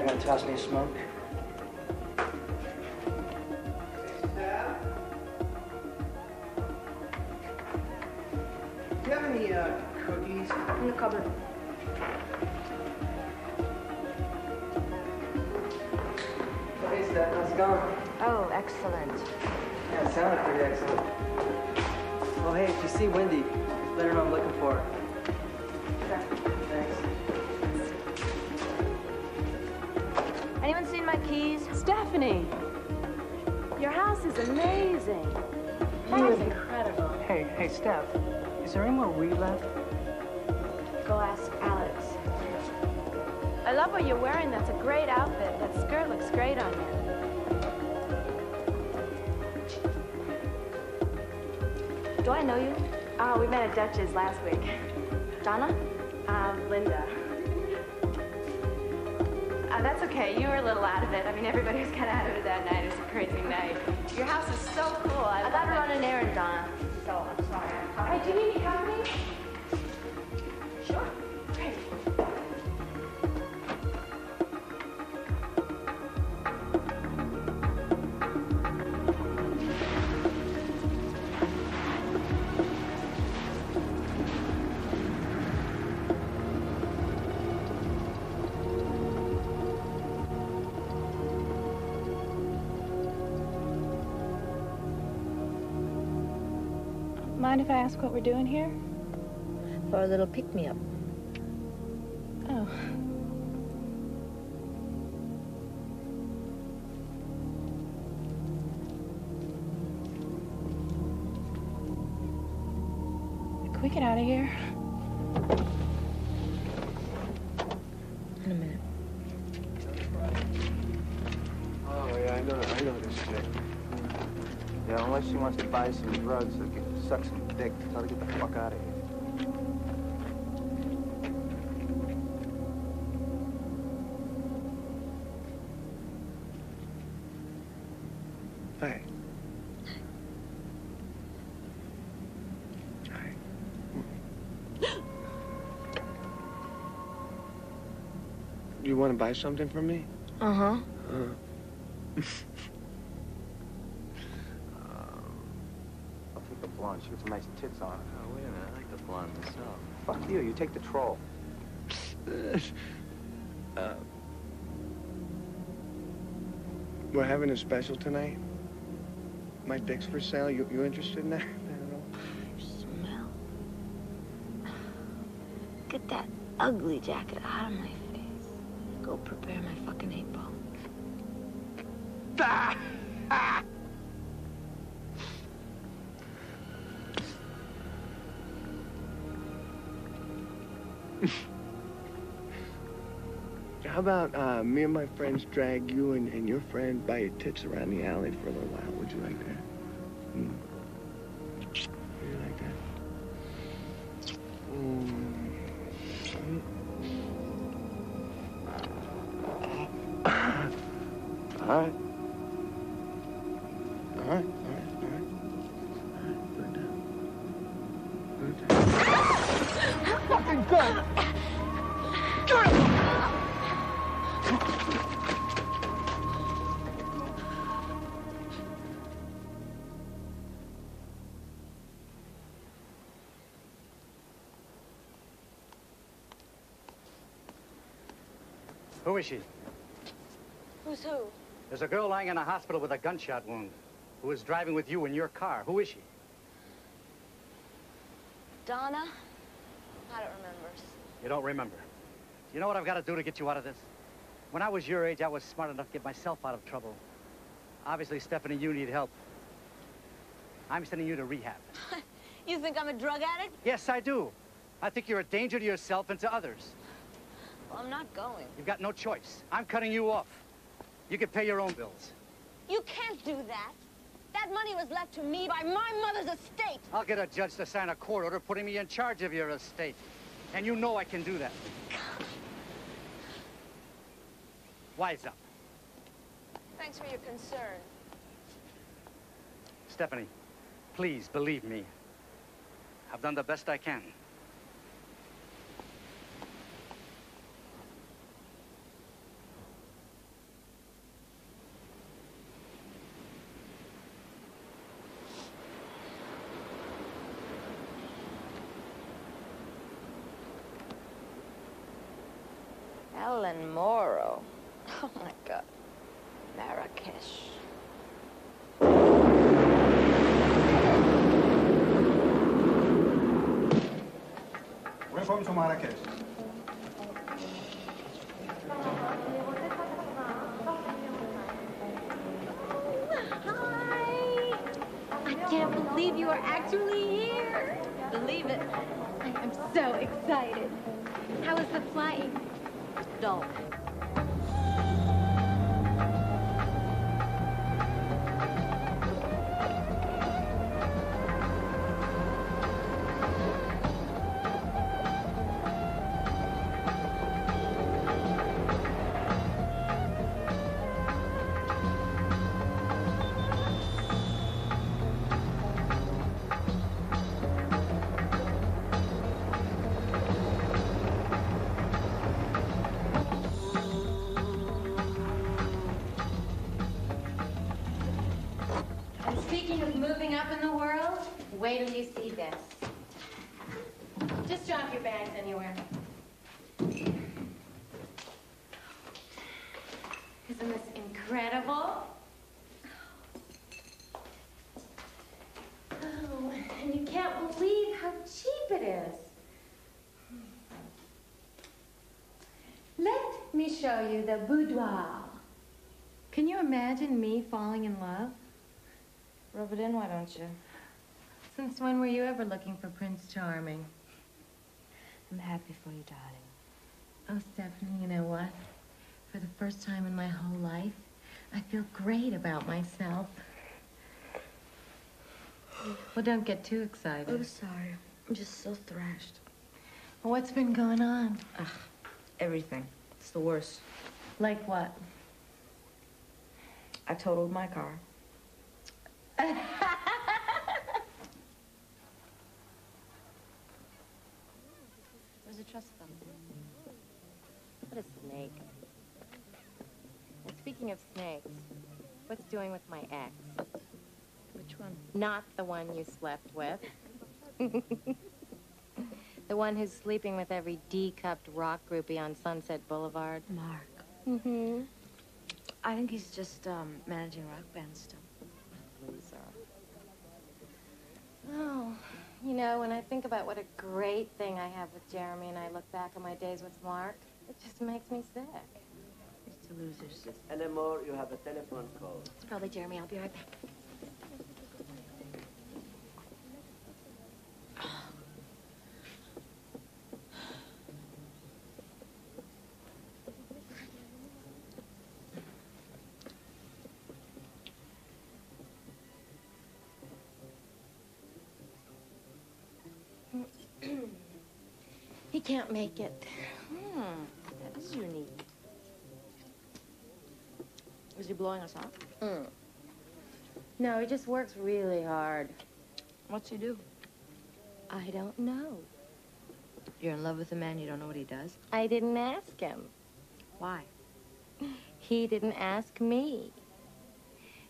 You going to toss me a smoke? Steph, is there any more weed left? Go ask Alex. I love what you're wearing. That's a great outfit. That skirt looks great on you. Do I know you? Oh, we met at Dutch's last week. Donna? Um, Linda. Uh, that's okay. You were a little out of it. I mean, everybody was kind of out of it that night. It was a crazy night. Your house is so cool. I, I got to run an errand, Donna. So Hey, do you need any company? If I ask what we're doing here? For a little pick-me-up. You want to buy something from me? Uh-huh. Uh, I'll take the blonde. She got some nice tits on her. Oh, wait a minute. I like the blonde myself. Fuck you. You take the troll. uh, we're having a special tonight. My dick's for sale. You, you interested in that? I don't know. Smell. Get that ugly jacket out of my face. My fucking eight ball. How about uh, me and my friends drag you and, and your friend by your tits around the alley for a little while? Would you like that? Hmm? In a hospital with a gunshot wound who was driving with you in your car. Who is she? Donna? I don't remember. You don't remember. You know what I've got to do to get you out of this? When I was your age, I was smart enough to get myself out of trouble. Obviously, Stephanie, you need help. I'm sending you to rehab. You think I'm a drug addict? Yes, I do. I think you're a danger to yourself and to others. Well, I'm not going. You've got no choice. I'm cutting you off. You can pay your own bills. You can't do that. That money was left to me by my mother's estate. I'll get a judge to sign a court order putting me in charge of your estate. And you know I can do that. Wise up. Thanks for your concern. Stephanie, please believe me. I've done the best I can. Marilyn Monroe. Oh my God. Marrakesh. Welcome to Marrakesh. Hi! I can't believe you are actually here. Believe it. I am so excited. How was the flight? Dull. Show you the boudoir. Can you imagine me falling in love? Rub it in, why don't you? Since when were you ever looking for Prince Charming? I'm happy for you, darling. Oh, Stephanie, you know what? For the first time in my whole life, I feel great about myself. Well, don't get too excited. Oh, sorry. I'm just so thrashed. Well, what's been going on? Ugh, everything. It's the worst. Like what? I totaled my car. Where's the trust fund? What a snake. And speaking of snakes, what's doing with my ex? Which one? Not the one you slept with. the one who's sleeping with every D-cupped rock groupie on Sunset Boulevard. Mark. Mm-hmm. I think he's just um, managing rock bands still. Loser. Oh, you know, when I think about what a great thing I have with Jeremy and I look back on my days with Mark, it just makes me sick. It's the losers. Eleanor, you have a telephone call. It's probably Jeremy. I'll be right back. He can't make it. Hmm, that is unique. Is he blowing us up? Mm. No, he just works really hard. What's he do? I don't know. You're in love with a man, you don't know what he does? I didn't ask him. Why? He didn't ask me.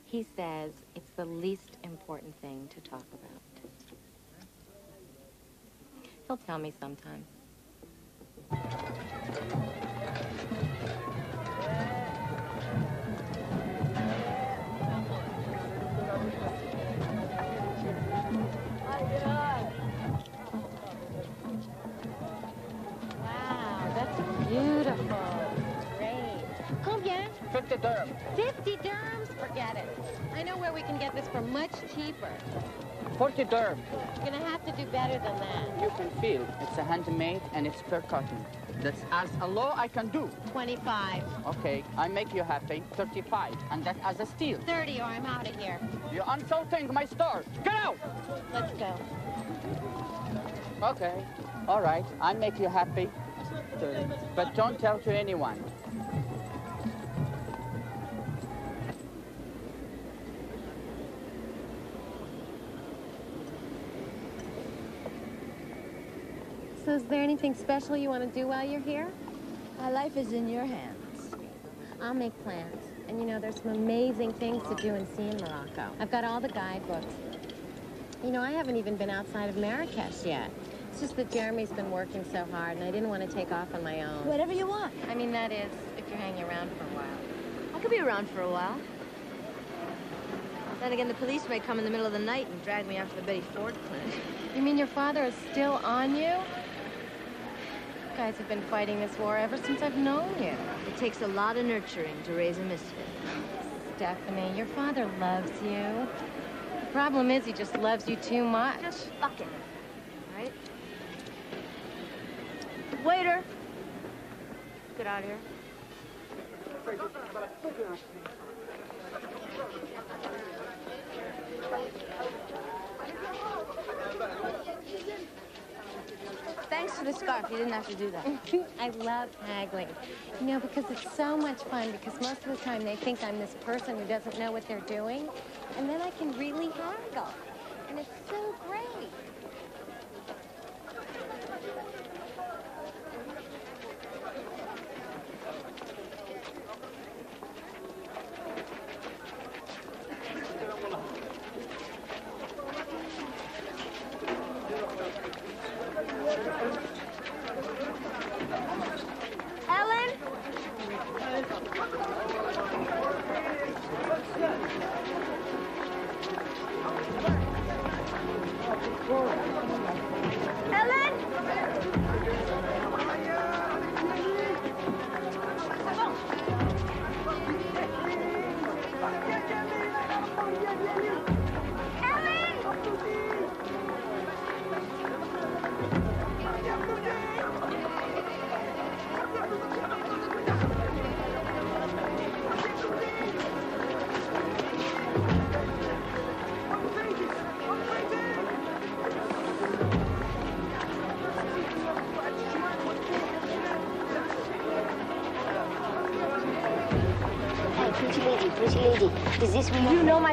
He says it's the least important thing to talk about. He'll tell me sometime. We can get this for much cheaper. 40 dirham. You're gonna have to do better than that. You can feel it's a handmade and it's pure cotton. That's as a low I can do. 25. Okay, I make you happy. 35. And that as a steal. 30 or I'm out of here. You're insulting my store. Get out! Let's go. Okay. All right. I make you happy. 30. But don't tell to anyone. Is there anything special you want to do while you're here? My life is in your hands. I'll make plans. And you know, there's some amazing things to do and see in Morocco. I've got all the guidebooks. You know, I haven't even been outside of Marrakesh yet. It's just that Jeremy's been working so hard, and I didn't want to take off on my own. Whatever you want. I mean, that is, if you're hanging around for a while. I could be around for a while. Then again, the police may come in the middle of the night and drag me out to the Betty Ford clinic. You mean your father is still on you? You guys have been fighting this war ever since I've known you. It takes a lot of nurturing to raise a misfit. Stephanie, your father loves you. The problem is he just loves you too much. Just fuck it. All right? Waiter! Get out of here. Thanks for the scarf. You didn't have to do that. I love haggling. You know, because it's so much fun, because most of the time they think I'm this person who doesn't know what they're doing, and then I can really haggle. And it's so great.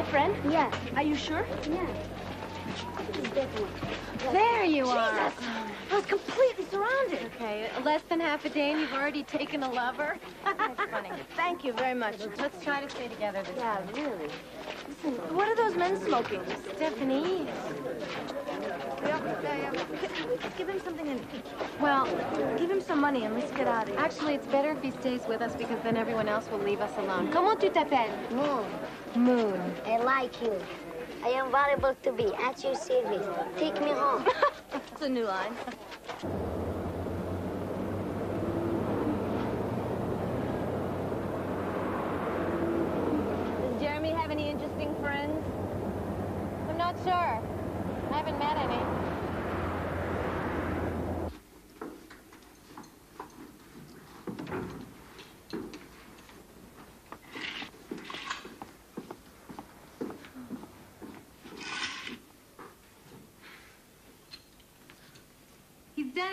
Friend? Yeah. Are you sure? Yeah. One. There you are. Jesus! I was completely surrounded. Okay, less than half a day and you've already taken a lover? That's funny. Thank you very much. Let's try to stay together this Yeah, time. really. Listen, what are those men smoking? Stephanie. Yeah, yeah, yeah. Can we just give him something and... Well, Give him some money and let's get out of here. actually, it's better if he stays with us because then everyone else will leave us alone. Comment tu t'appelles? Moon, Moon. I like you. I am valuable to be at your service. Take me home. That's a new line. Does Jeremy have any interesting friends? I'm not sure. I haven't met any.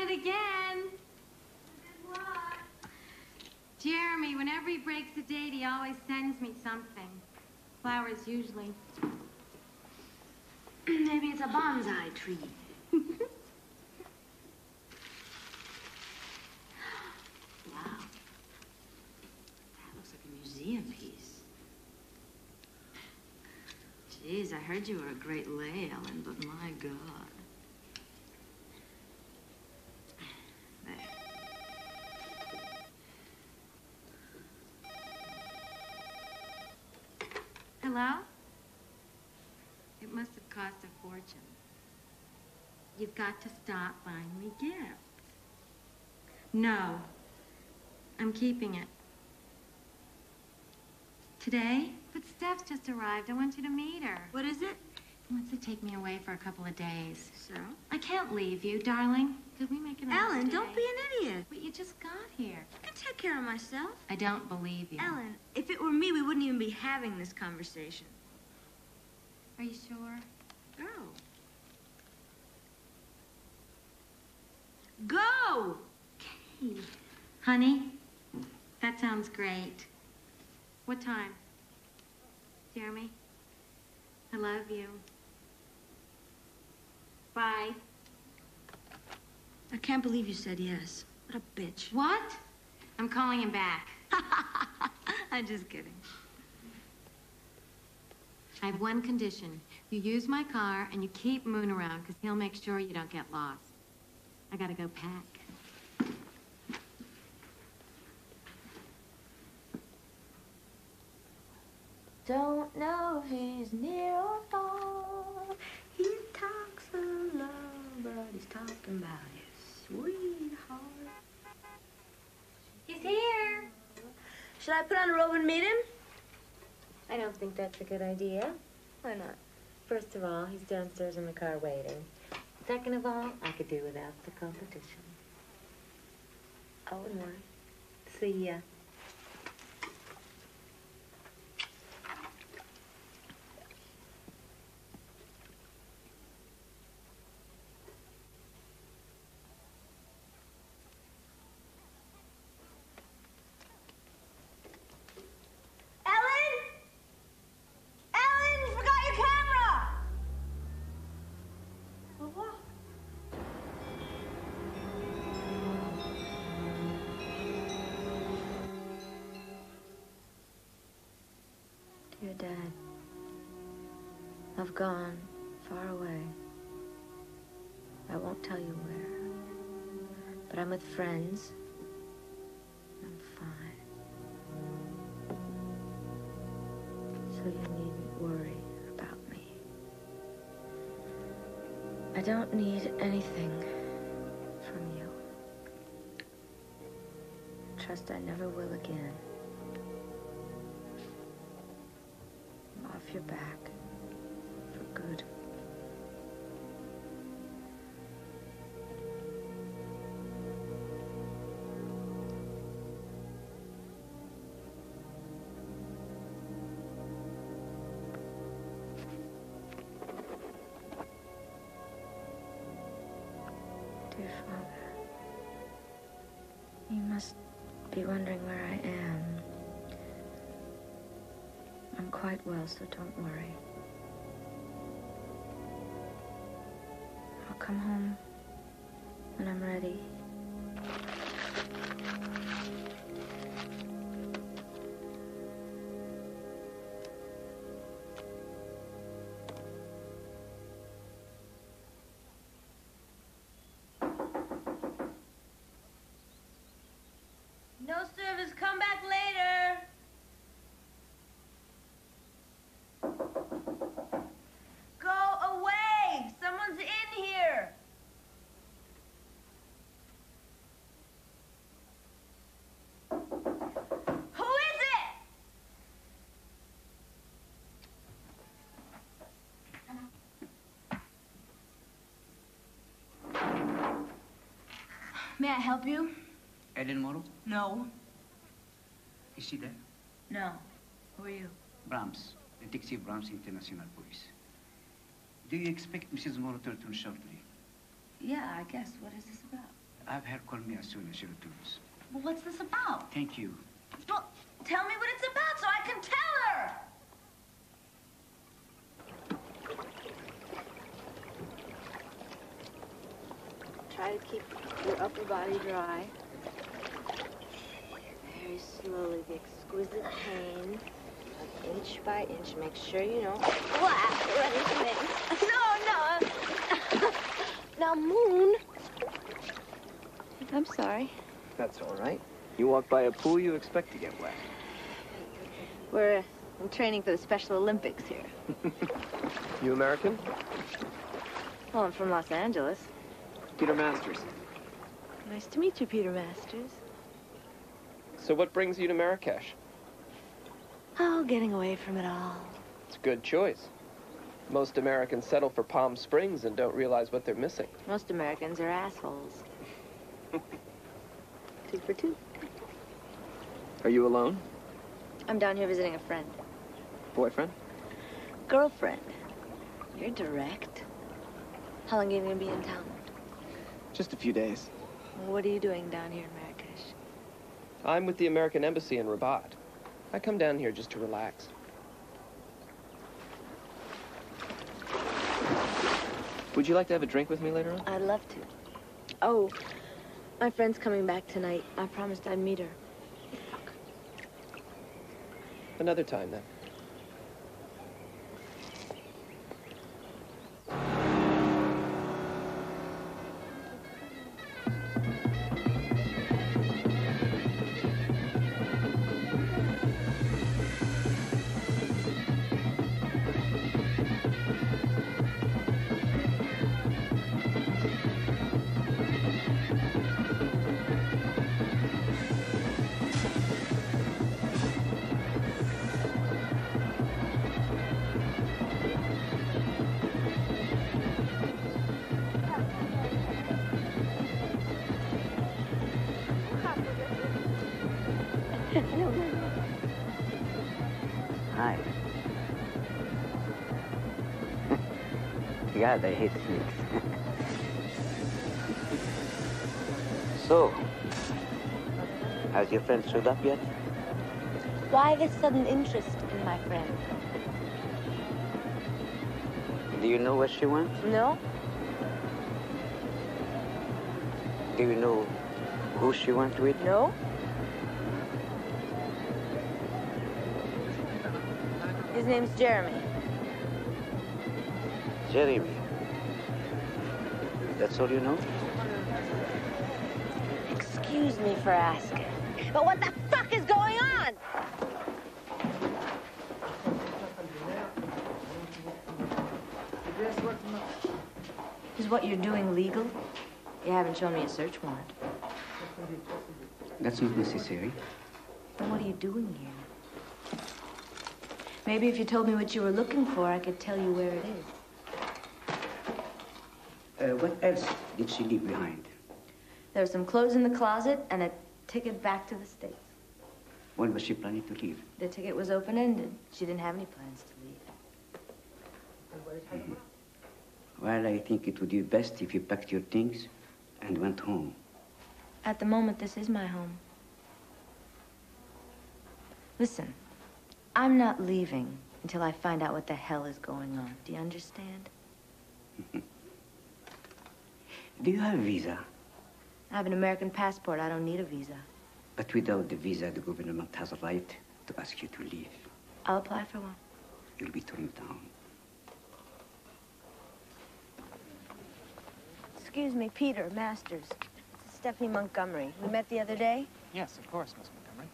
It again. Jeremy, whenever he breaks a date, he always sends me something. Flowers, usually. Maybe it's a bonsai tree. wow. That looks like a museum piece. Jeez, I heard you were a great lay, Ellen, but my God. There. Hello? It must have cost a fortune. You've got to stop buying me gifts. No. I'm keeping it. Today? But Steph's just arrived. I want you to meet her. What is it? He wants to take me away for a couple of days. So? I can't leave you, darling. Could we make another Ellen, don't be an idiot. But you just got here. I can take care of myself. I don't believe you. Ellen, if it were me, we wouldn't even be having this conversation. Are you sure? Go. Go! Okay. Honey, that sounds great. What time? Jeremy, I love you. Bye. I can't believe you said yes. What a bitch. What? I'm calling him back. I'm just kidding. I have one condition. You use my car and you keep Moon around because he'll make sure you don't get lost. I gotta go pack. Don't know if he's near or far. He talks of love, but he's talking about his sweetheart. He's here. Should I put on a robe and meet him? I don't think that's a good idea. Why not? First of all, he's downstairs in the car waiting. Second of all, I could do without the competition. I wouldn't worry. See ya. Dear Dad, I've gone far away. I won't tell you where. But I'm with friends. I'm fine. So you needn't worry about me. I don't need anything from you. Trust I never will again. Be wondering where I am. I'm quite well, so don't worry. May I help you? Ellen Morrow? No. Is she there? No. Who are you? Brahms, Detective Brahms International Police. Do you expect Mrs. Morrow to return shortly? Yeah, I guess. What is this about? Have her call me as soon as she returns. Well, what's this about? Thank you. Well, tell me what it's about so I can tell her! Try to keep your upper body dry. Very slowly, the exquisite pain, inch by inch. Make sure you don't flap or anything. No, no. now, Moon. I'm sorry. That's all right. You walk by a pool, you expect to get wet. We're uh, training for the Special Olympics here. You American? Well, I'm from Los Angeles. Peter Masters. Nice to meet you, Peter Masters. So what brings you to Marrakesh? Oh, getting away from it all. It's a good choice. Most Americans settle for Palm Springs and don't realize what they're missing. Most Americans are assholes. two for two. Are you alone? I'm down here visiting a friend. Boyfriend? Girlfriend. You're direct. How long are you going to be in town? Just a few days. What are you doing down here in Marrakesh? I'm with the American Embassy in Rabat. I come down here just to relax. Would you like to have a drink with me later on? I'd love to. Oh, my friend's coming back tonight. I promised I'd meet her. Another time, then. Hi. God, I hate snakes. so, has your friend showed up yet? Why this sudden interest in my friend? Do you know where she went? No? Do you know who she went with? No? His name's Jeremy. Jeremy. That's all you know? Excuse me for asking. But what the fuck is going on? Is what you're doing legal? You haven't shown me a search warrant. That's not necessary. Then what are you doing here? Maybe if you told me what you were looking for, I could tell you where it is. Uh, what else did she leave behind? There were some clothes in the closet and a ticket back to the States. When was she planning to leave? The ticket was open-ended. She didn't have any plans to leave. Well, I think it would be best if you packed your things and went home. At the moment, this is my home. Listen, I'm not leaving until I find out what the hell is going on. Do you understand? Do you have a visa? I have an American passport. I don't need a visa. But without the visa, the government has a right to ask you to leave. I'll apply for one. You'll be turned down. Excuse me, Peter Masters. This is Stephanie Montgomery. We met the other day? Yes, of course, Miss Montgomery.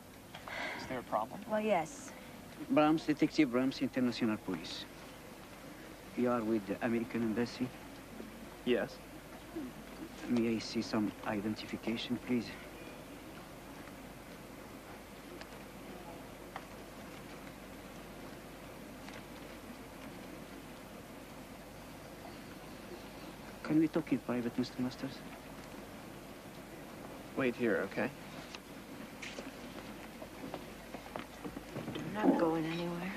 Is there a problem? Well, yes. Brahms, Detective Brahms, International Police. You are with the American Embassy? Yes. May I see some identification, please? Can we talk in private, Mr. Masters? Wait here, okay? Not going anywhere.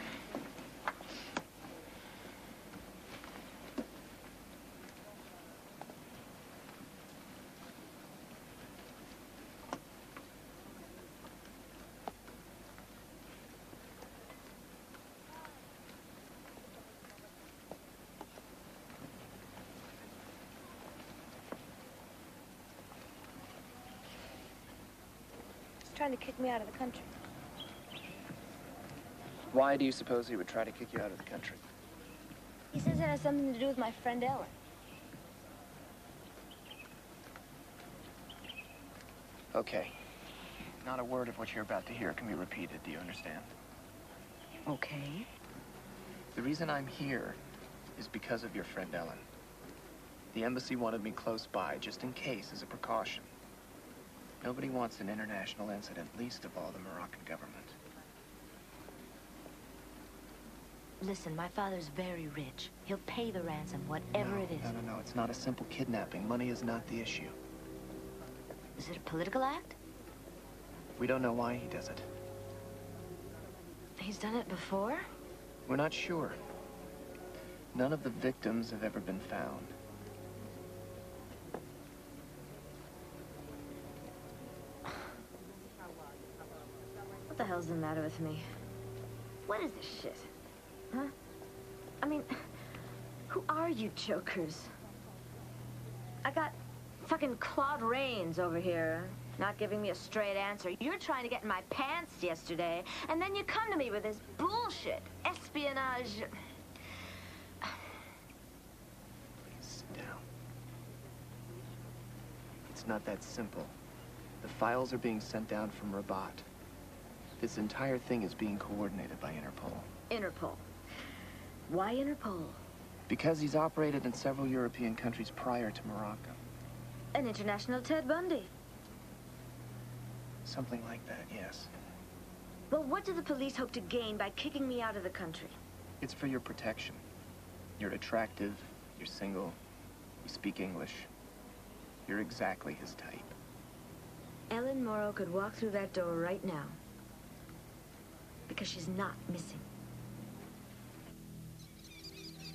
Trying to kick me out of the country. Why do you suppose he would try to kick you out of the country? He says it has something to do with my friend Ellen. Okay. Not a word of what you're about to hear can be repeated, do you understand? Okay. The reason I'm here is because of your friend Ellen. The embassy wanted me close by, just in case, as a precaution. Nobody wants an international incident, least of all the Moroccan government. Listen, my father's very rich. He'll pay the ransom, whatever no, it is. No, no, no. It's not a simple kidnapping. Money is not the issue. Is it a political act? We don't know why he does it. He's done it before? We're not sure. None of the victims have ever been found. What the hell's the matter with me? What is this shit? Huh? I mean, who are you jokers? I got fucking Claude Rains over here, not giving me a straight answer. You're trying to get in my pants yesterday, and then you come to me with this bullshit. Espionage. Sit down. It's not that simple. The files are being sent down from Rabat. This entire thing is being coordinated by Interpol. Interpol. Why Interpol? Because he's operated in several European countries prior to Morocco. An international Ted Bundy. Something like that, yes. Well, what do the police hope to gain by kicking me out of the country? It's for your protection. You're attractive, you're single, you speak English. You're exactly his type. Ellen Morrow could walk through that door right now. Because she's not missing.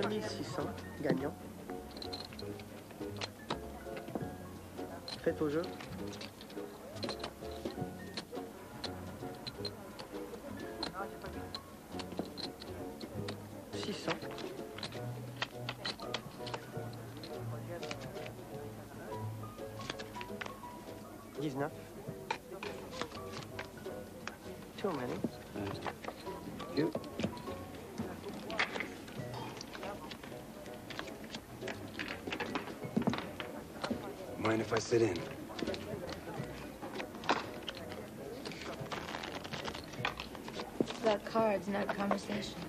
2600 gagnants. Faites vos jeux. If I sit in? It's about cards, not conversation.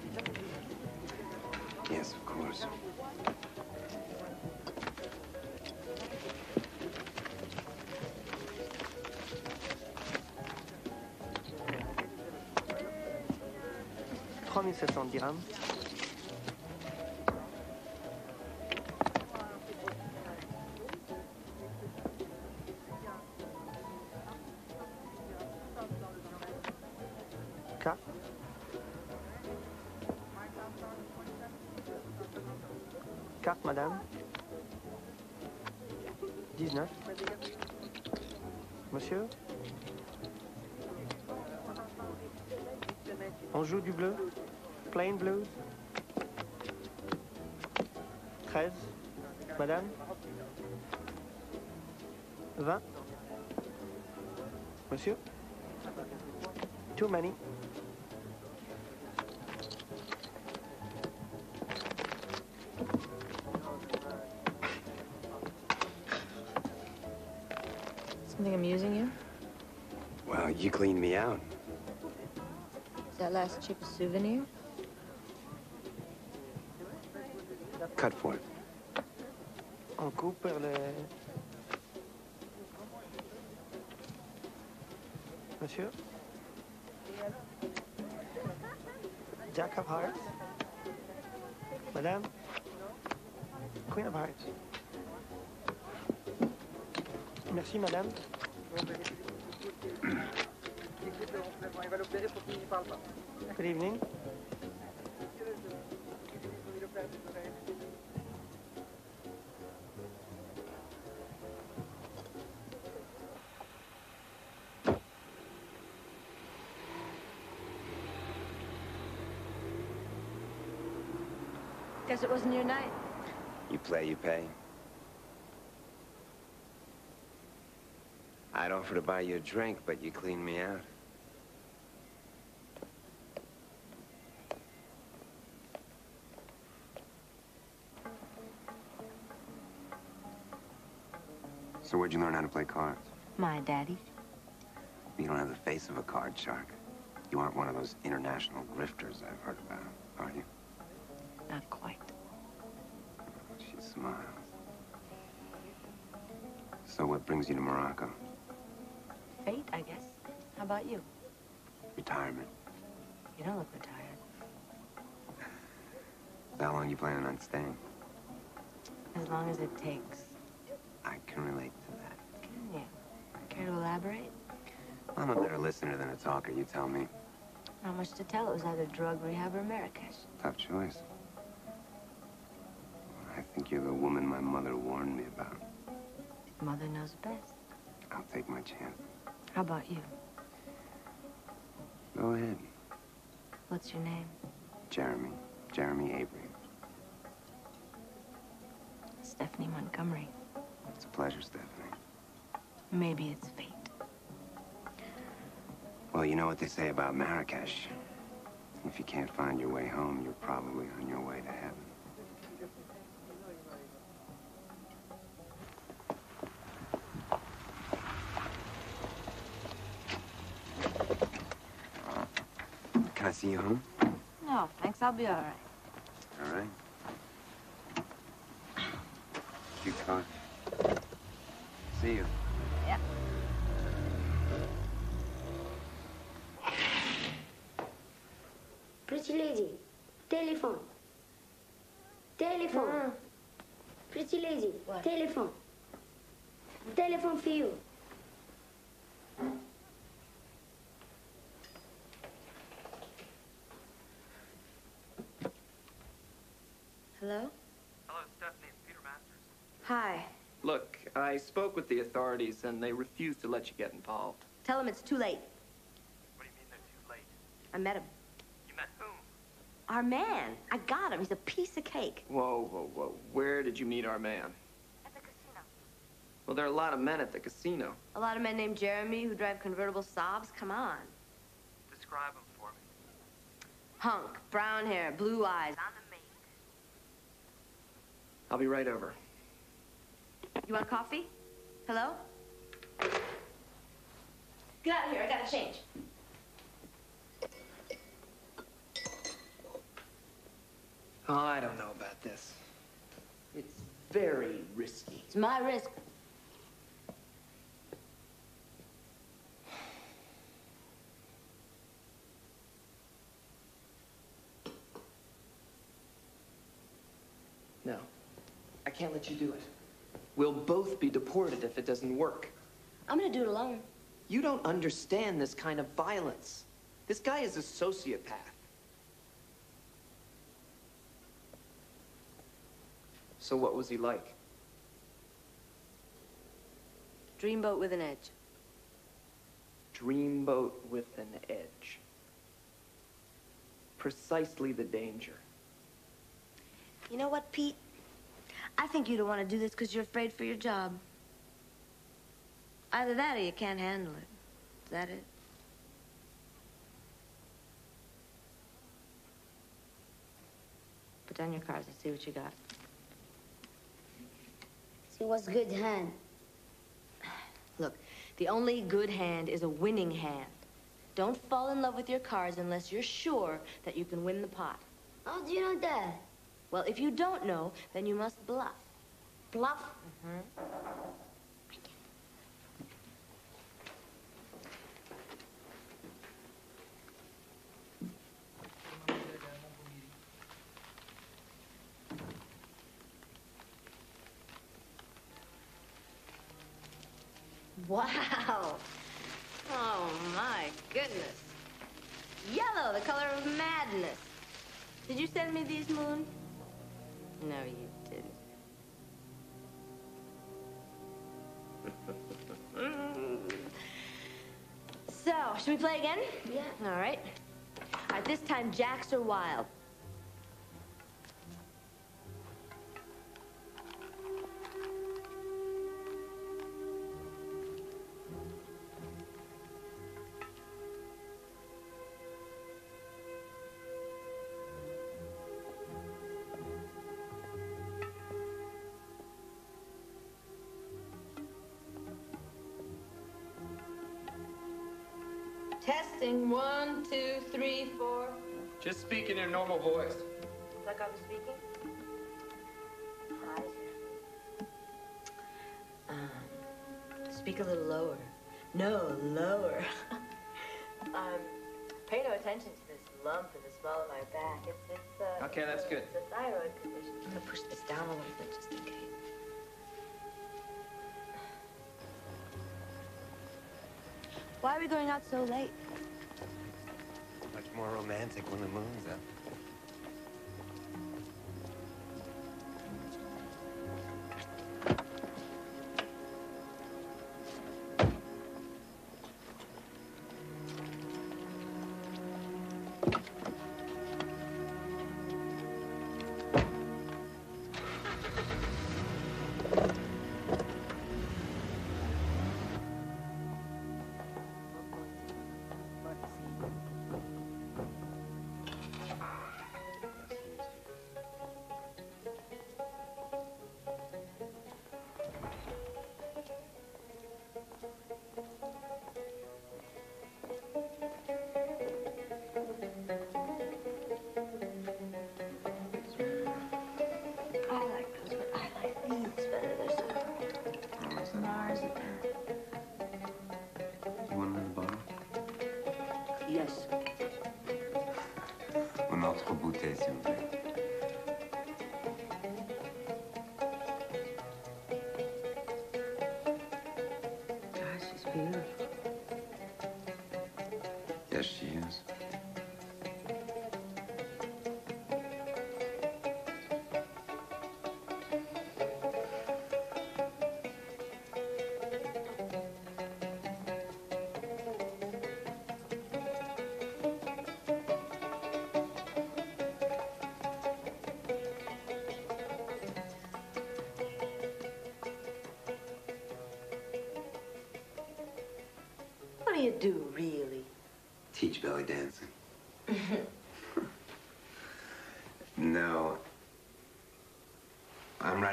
Carte, madame. 19. Monsieur? On joue du bleu? Plain blue 13. Madame? 20. Monsieur? Too many. last cheapest souvenir? Cut for it. Uncle Perlet. Monsieur? Jack of Hearts? Madame? Queen of Hearts? Merci, madame. Il va l'opérer pour qu'il n'y parle pas. Good evening. Guess it wasn't your night. You play, you pay. I'd offer to buy you a drink, but you cleaned me out. To play cards? My daddy. You don't have the face of a card shark. You aren't one of those international grifters I've heard about, are you? Not quite. She smiles. So what brings you to Morocco? Fate, I guess. How about you? Retirement. You don't look retired. How long you planning on staying? As long as it takes. To elaborate? I'm a better listener than a talker, you tell me. Not much to tell. It was either drug rehab or Marrakesh. Tough choice. I think you're the woman my mother warned me about. Mother knows best. I'll take my chance. How about you? Go ahead. What's your name? Jeremy. Jeremy Avery. Stephanie Montgomery. It's a pleasure, Stephanie. Maybe it's fate. Well, you know what they say about Marrakesh. If you can't find your way home, you're probably on your way to heaven. Can I see you home? No, thanks. I'll be all right. All right. You car. See you. Yeah. Pretty lady, telephone. Telephone. Pretty lady, telephone. Telephone for you. Hello? Hello, Stephanie. It's Peter Masters. Hi. Look, I spoke with the authorities and they refused to let you get involved. Tell them it's too late. What do you mean they're too late? I met him. You met whom? Our man. I got him. He's a piece of cake. Whoa, whoa, whoa. Where did you meet our man? At the casino. Well, there are a lot of men at the casino. A lot of men named Jeremy who drive convertible Saabs. Come on. Describe them for me. Hunk, brown hair, blue eyes. I'm the maid. I'll be right over. You want coffee? Hello? Get out of here. I gotta change. Oh, I don't know about this. It's very risky. It's my risk. No. I can't let you do it. We'll both be deported if it doesn't work. I'm gonna do it alone. You don't understand this kind of violence. This guy is a sociopath. So what was he like? Dreamboat with an edge. Dreamboat with an edge. Precisely the danger. You know what, Pete? I think you don't want to do this because you're afraid for your job. Either that or you can't handle it. Is that it? Put down your cards and see what you got. See what's good hand. Look, the only good hand is a winning hand. Don't fall in love with your cards unless you're sure that you can win the pot. How do you know that? Well, if you don't know, then you must bluff. Bluff? Mm-hmm. Wow. Oh, my goodness. Yellow, the color of madness. Did you send me these, Moon? No, you didn't. so, should we play again? Yeah. All right. All right, this time, jacks are wild. Testing, one, two, three, four. Just speak in your normal voice. Like I was speaking? Hi. Um, speak a little lower. No, lower. um, pay no attention to this lump in the small of my back. It's, it's, uh... Okay, that's good. It's a thyroid condition. I'm gonna push this down a little bit just in case. Why are we going out so late? More romantic when the moon's up. Autre bouteille, s'il vous plaît.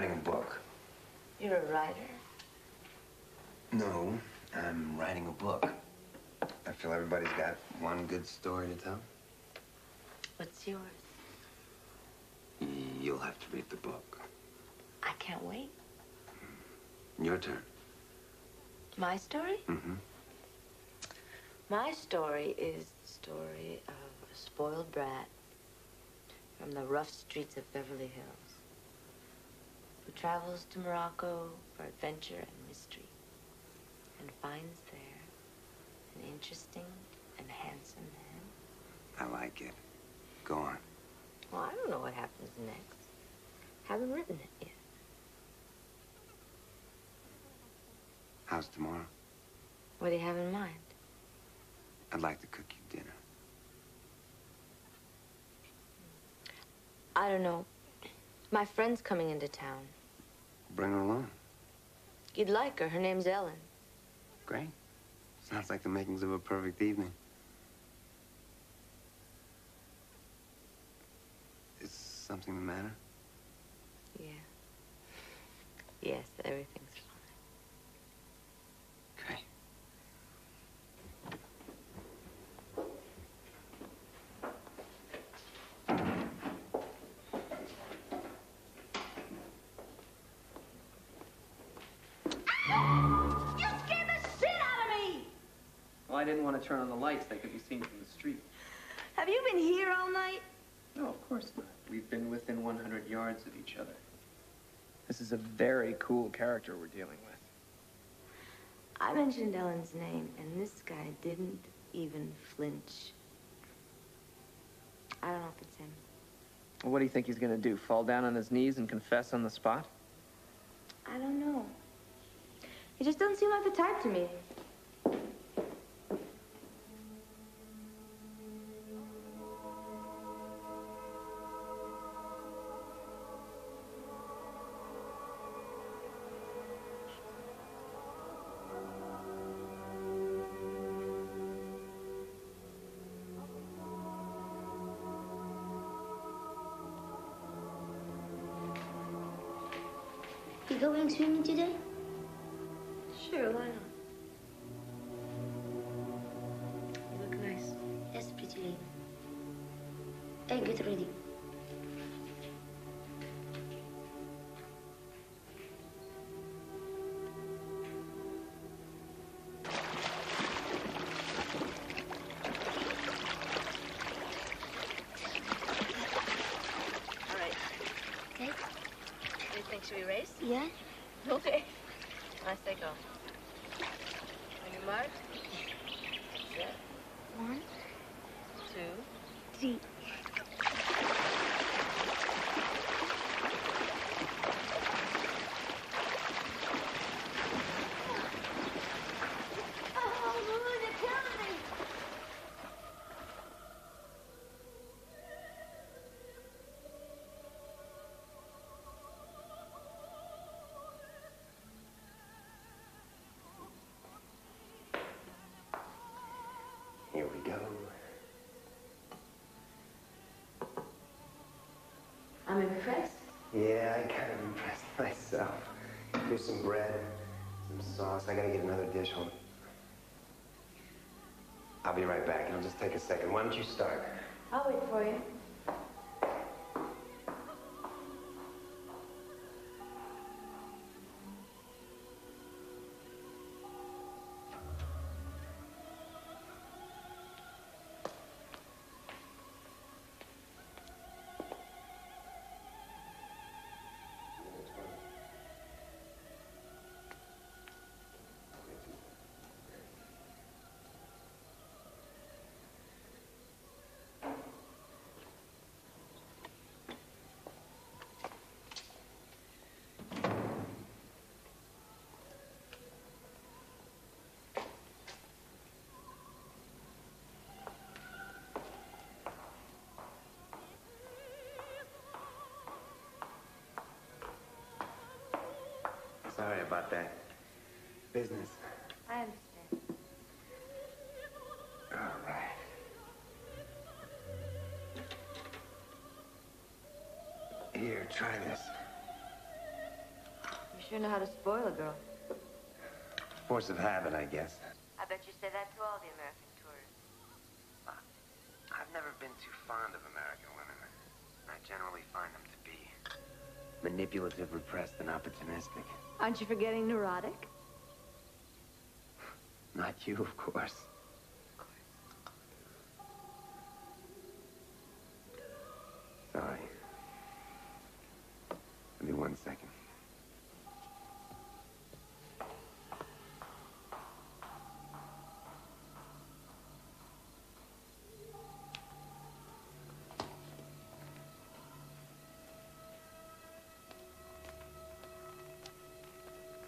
Writing a book. You're a writer. No, I'm writing a book. I feel everybody's got one good story to tell. What's yours? You'll have to read the book. I can't wait. Your turn. My story? Mm-hmm. My story is the story of a spoiled brat from the rough streets of Beverly Hills travels to Morocco for adventure and mystery and finds there an interesting and handsome man. I like it. Go on. Well, I don't know what happens next. Haven't written it yet. How's tomorrow? What do you have in mind? I'd like to cook you dinner. I don't know. My friend's coming into town. Bring her along. You'd like her. Her name's Ellen. Great. Sounds like the makings of a perfect evening. Is something the matter? Yeah. Yes, everything's I didn't want to turn on the lights. They could be seen from the street. Have you been here all night? No, of course not. We've been within 100 yards of each other. This is a very cool character we're dealing with. I mentioned Ellen's name, and this guy didn't even flinch. I don't know if it's him. Well, what do you think he's going to do? Fall down on his knees and confess on the spot? I don't know. He just doesn't seem like the type to me. Swimming today? Sure, why not? You look nice. Yes, pretty lady. Hey, get ready. All right. Okay. Do you think? Should we race? Yeah? Okay. I say go. On your mark. Impressed. Yeah, I kind of impressed myself. Here's some bread, some sauce. I gotta get another dish home. I'll be right back. It'll just take a second. Why don't you start? I'll wait for you. Sorry about that. Business. I understand. All right. Here, try this. You sure know how to spoil a girl. Force of habit, I guess. I bet you say that to all the American tourists. I've never been too fond of American women. I generally find them to be manipulative, repressed, and opportunistic. Aren't you forgetting neurotic? Not you, of course. Sorry. Give me one second.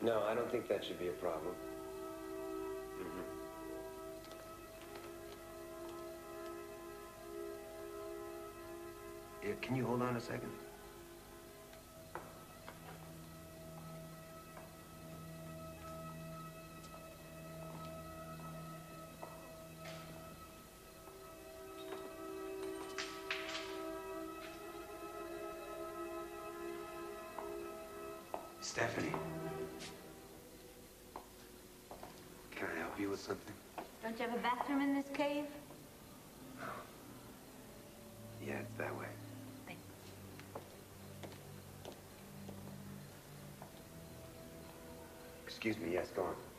No, I don't think that should be a problem. Mhm. Yeah, can you hold on a second? Don't you have a bathroom in this cave? Yeah, it's that way. Excuse me, yes, go on.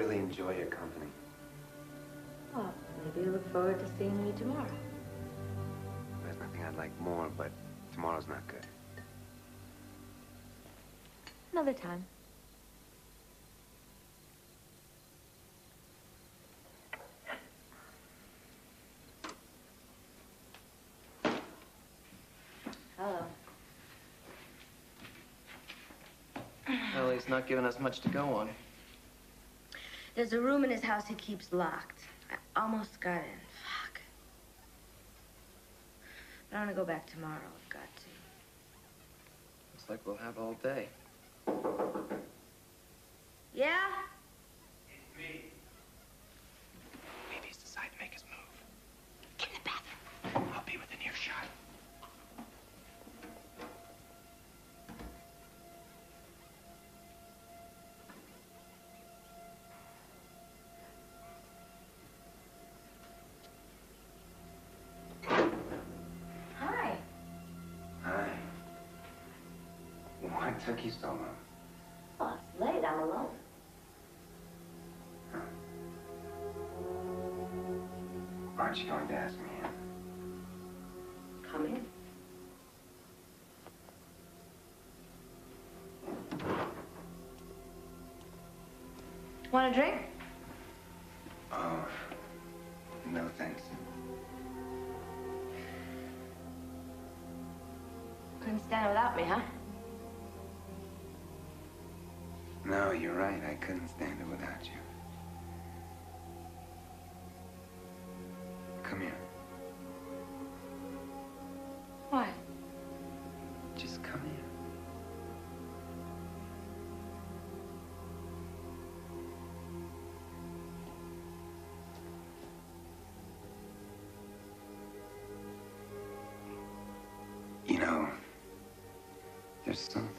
Really enjoy your company. Well, maybe you look forward to seeing me tomorrow. There's nothing I'd like more, but tomorrow's not good. Another time. Hello. Ellie's not giving us much to go on. There's a room in his house he keeps locked. I almost got in. Fuck. But I want to go back tomorrow. I've got to. Looks like we'll have all day. Yeah? What took you so long? Oh, it's late. I'm alone. Aren't you going to ask me in? Come in. Want a drink? No. I couldn't stand it without you. Come here. Why? Just come here. You know, there's something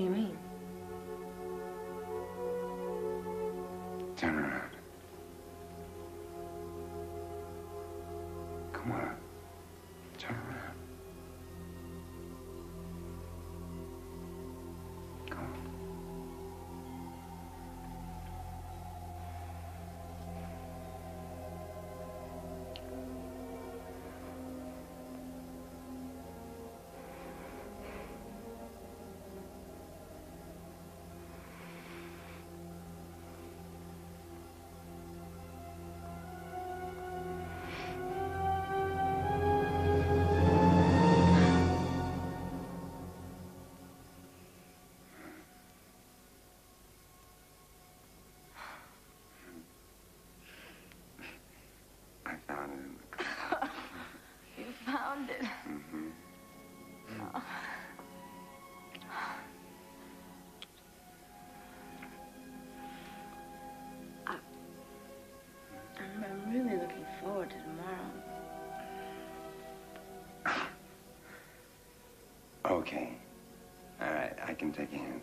What do you mean? Turn around. Can take a hint.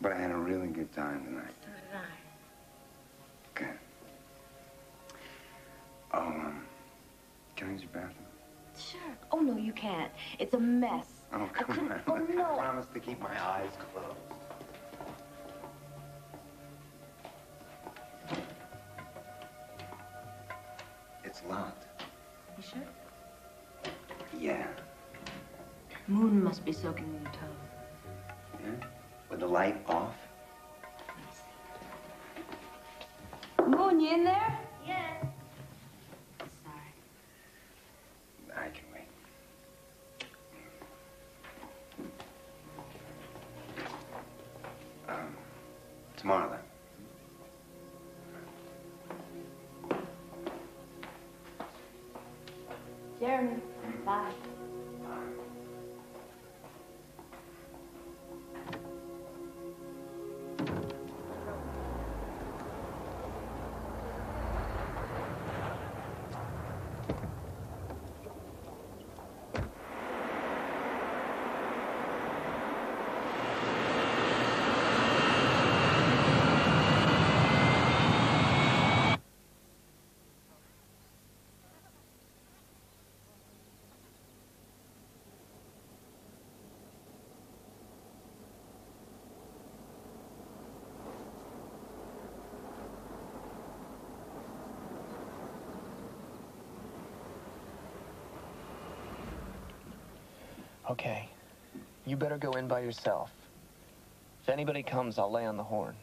But I had a really good time tonight. So did I. Okay. Oh, um, can I use your bathroom? Sure. Oh, no, you can't. It's a mess. Oh, I come couldn't. on. Oh, no. I promise to keep my eyes closed. It's locked. You sure? Yeah. Moon must be soaking in your toe. Yeah? With the light off? Moon, you in there? Okay. You better go in by yourself. If anybody comes, I'll lay on the horn.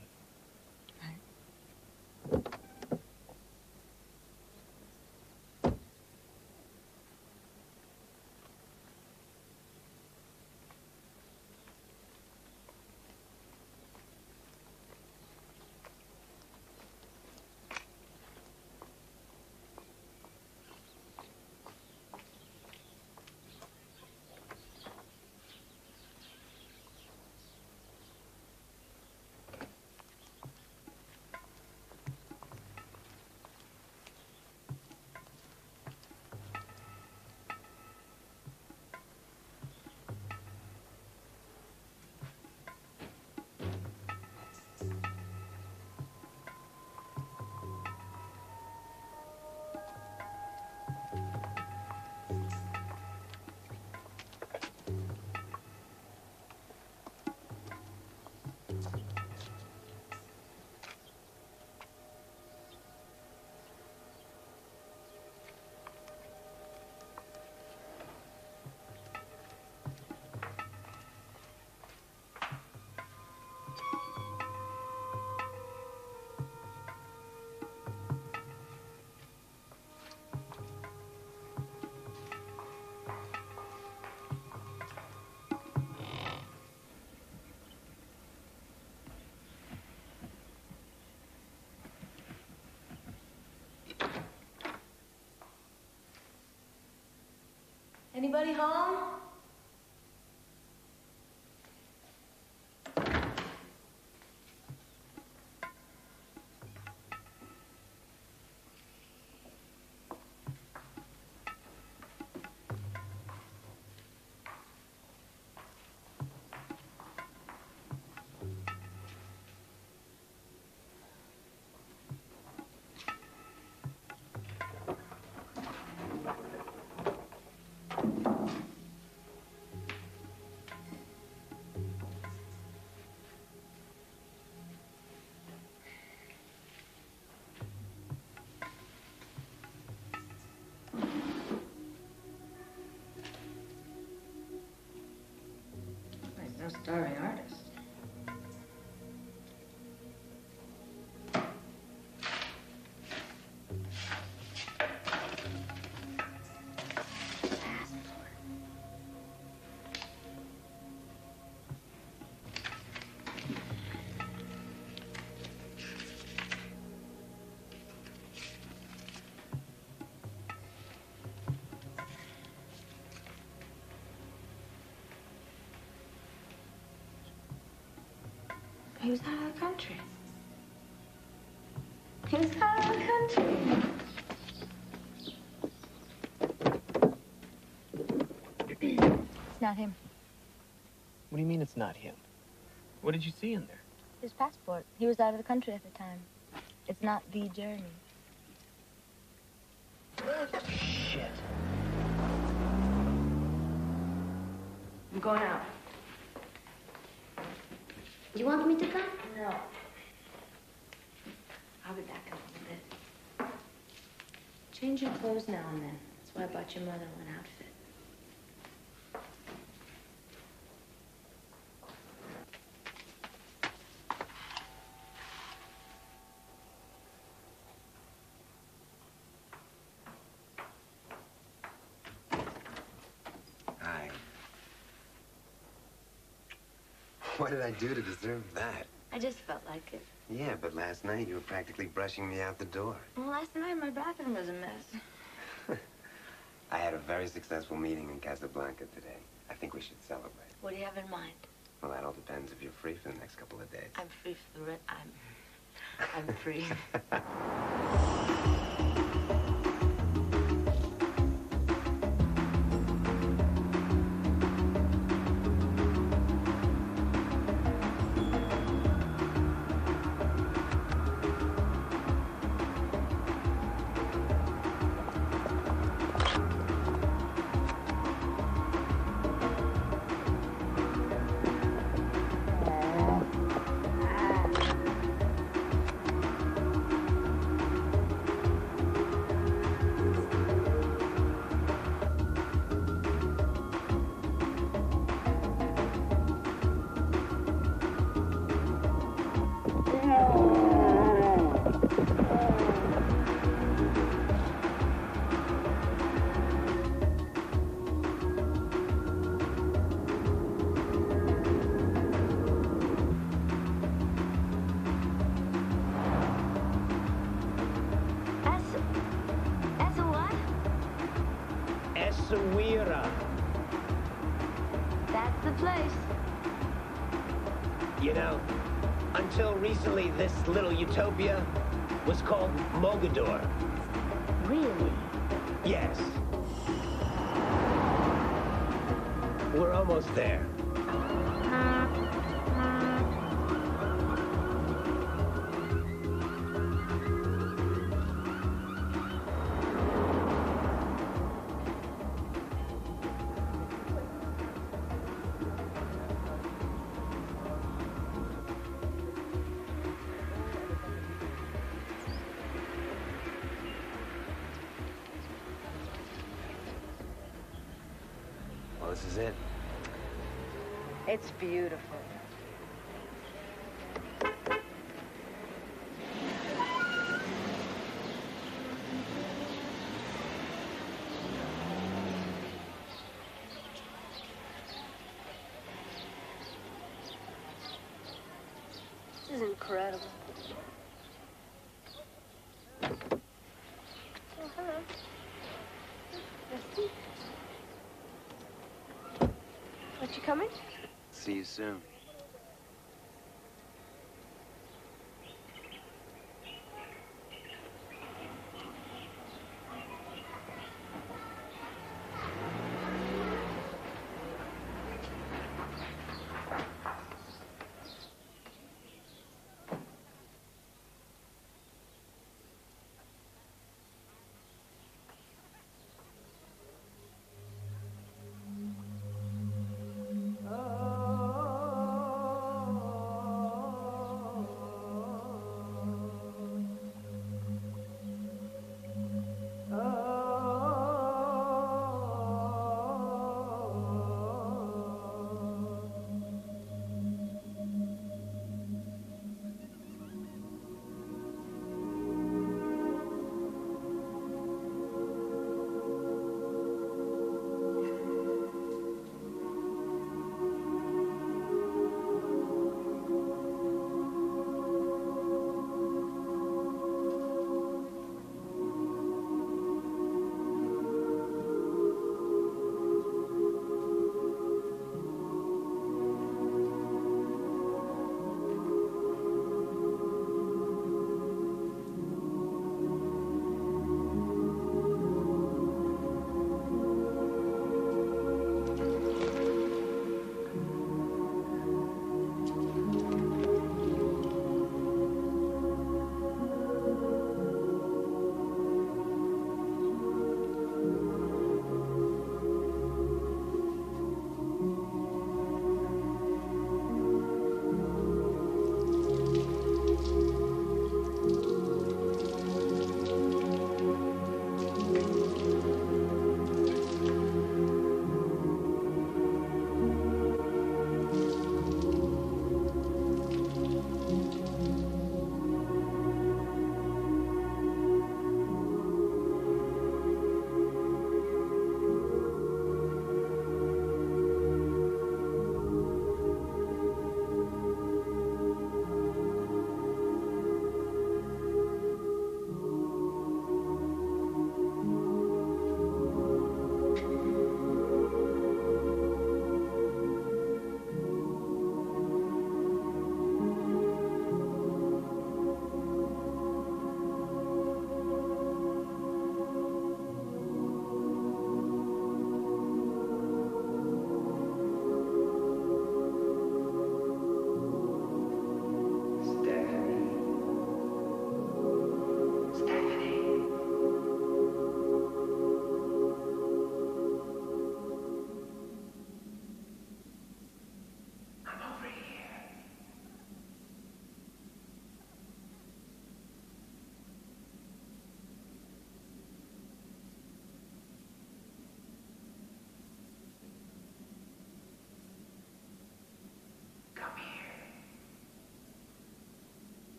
Anybody home? Starving artist. He was out of the country. He was out of the country. It's not him. What do you mean it's not him? What did you see in there? His passport. He was out of the country at the time. It's not the journey. Shit. I'm going out. You want me to come? No. I'll be back in a little bit. Change your clothes now and then. That's why I bought your mother one outfit. Hi. What did I do to deserve that? I just felt like it. Yeah, but last night you were practically brushing me out the door. Well, last night my bathroom was a mess. I had a very successful meeting in Casablanca today. I think we should celebrate. What do you have in mind? Well, that all depends if you're free for the next couple of days. I'm free for the rest. I'm, I'm free. recently, this little utopia was called Mogador. Really? Yes. We're almost there. It's beautiful. This is incredible. Oh, hello. What, you coming? See you soon.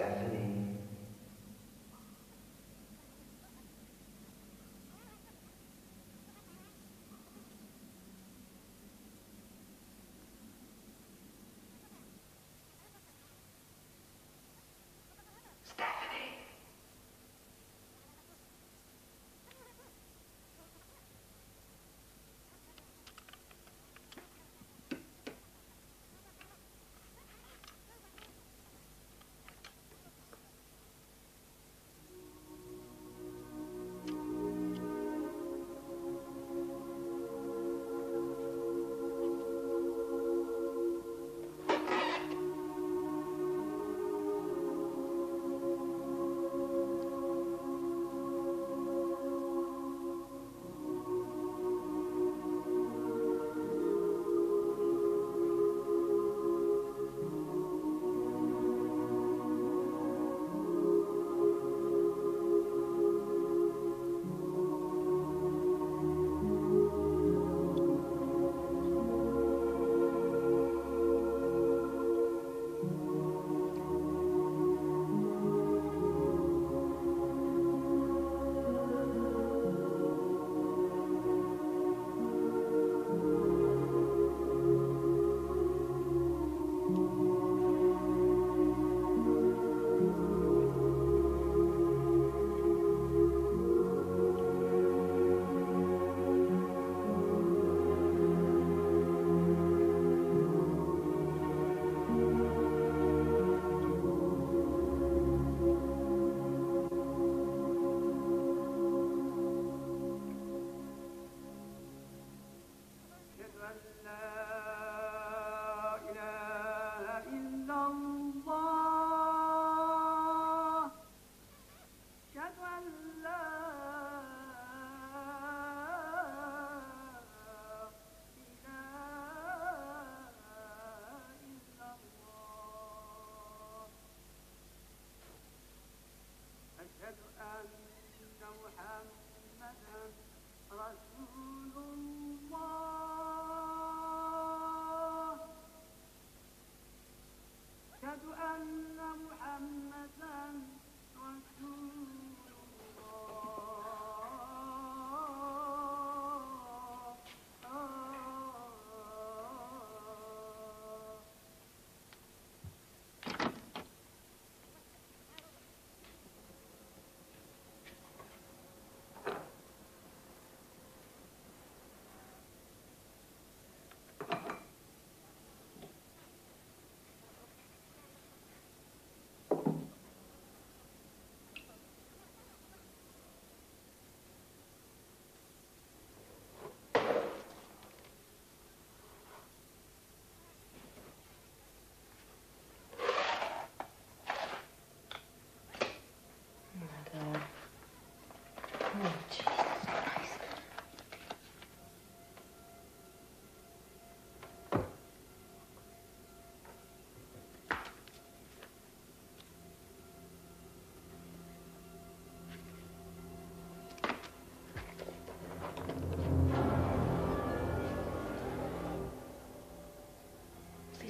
Stephanie.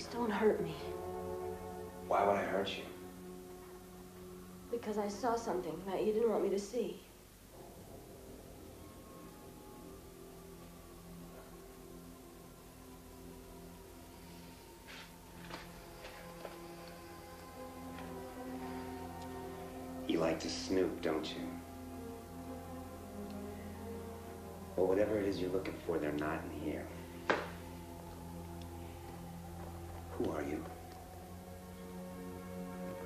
Please don't hurt me. Why would I hurt you? Because I saw something that you didn't want me to see. You like to snoop, don't you? Well, whatever it is you're looking for, they're not in here. Who are you?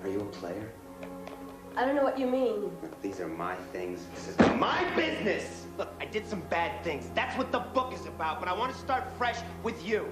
Are you a player? I don't know what you mean. Look, these are my things. This is my business! Look, I did some bad things. That's what the book is about, but I want to start fresh with you.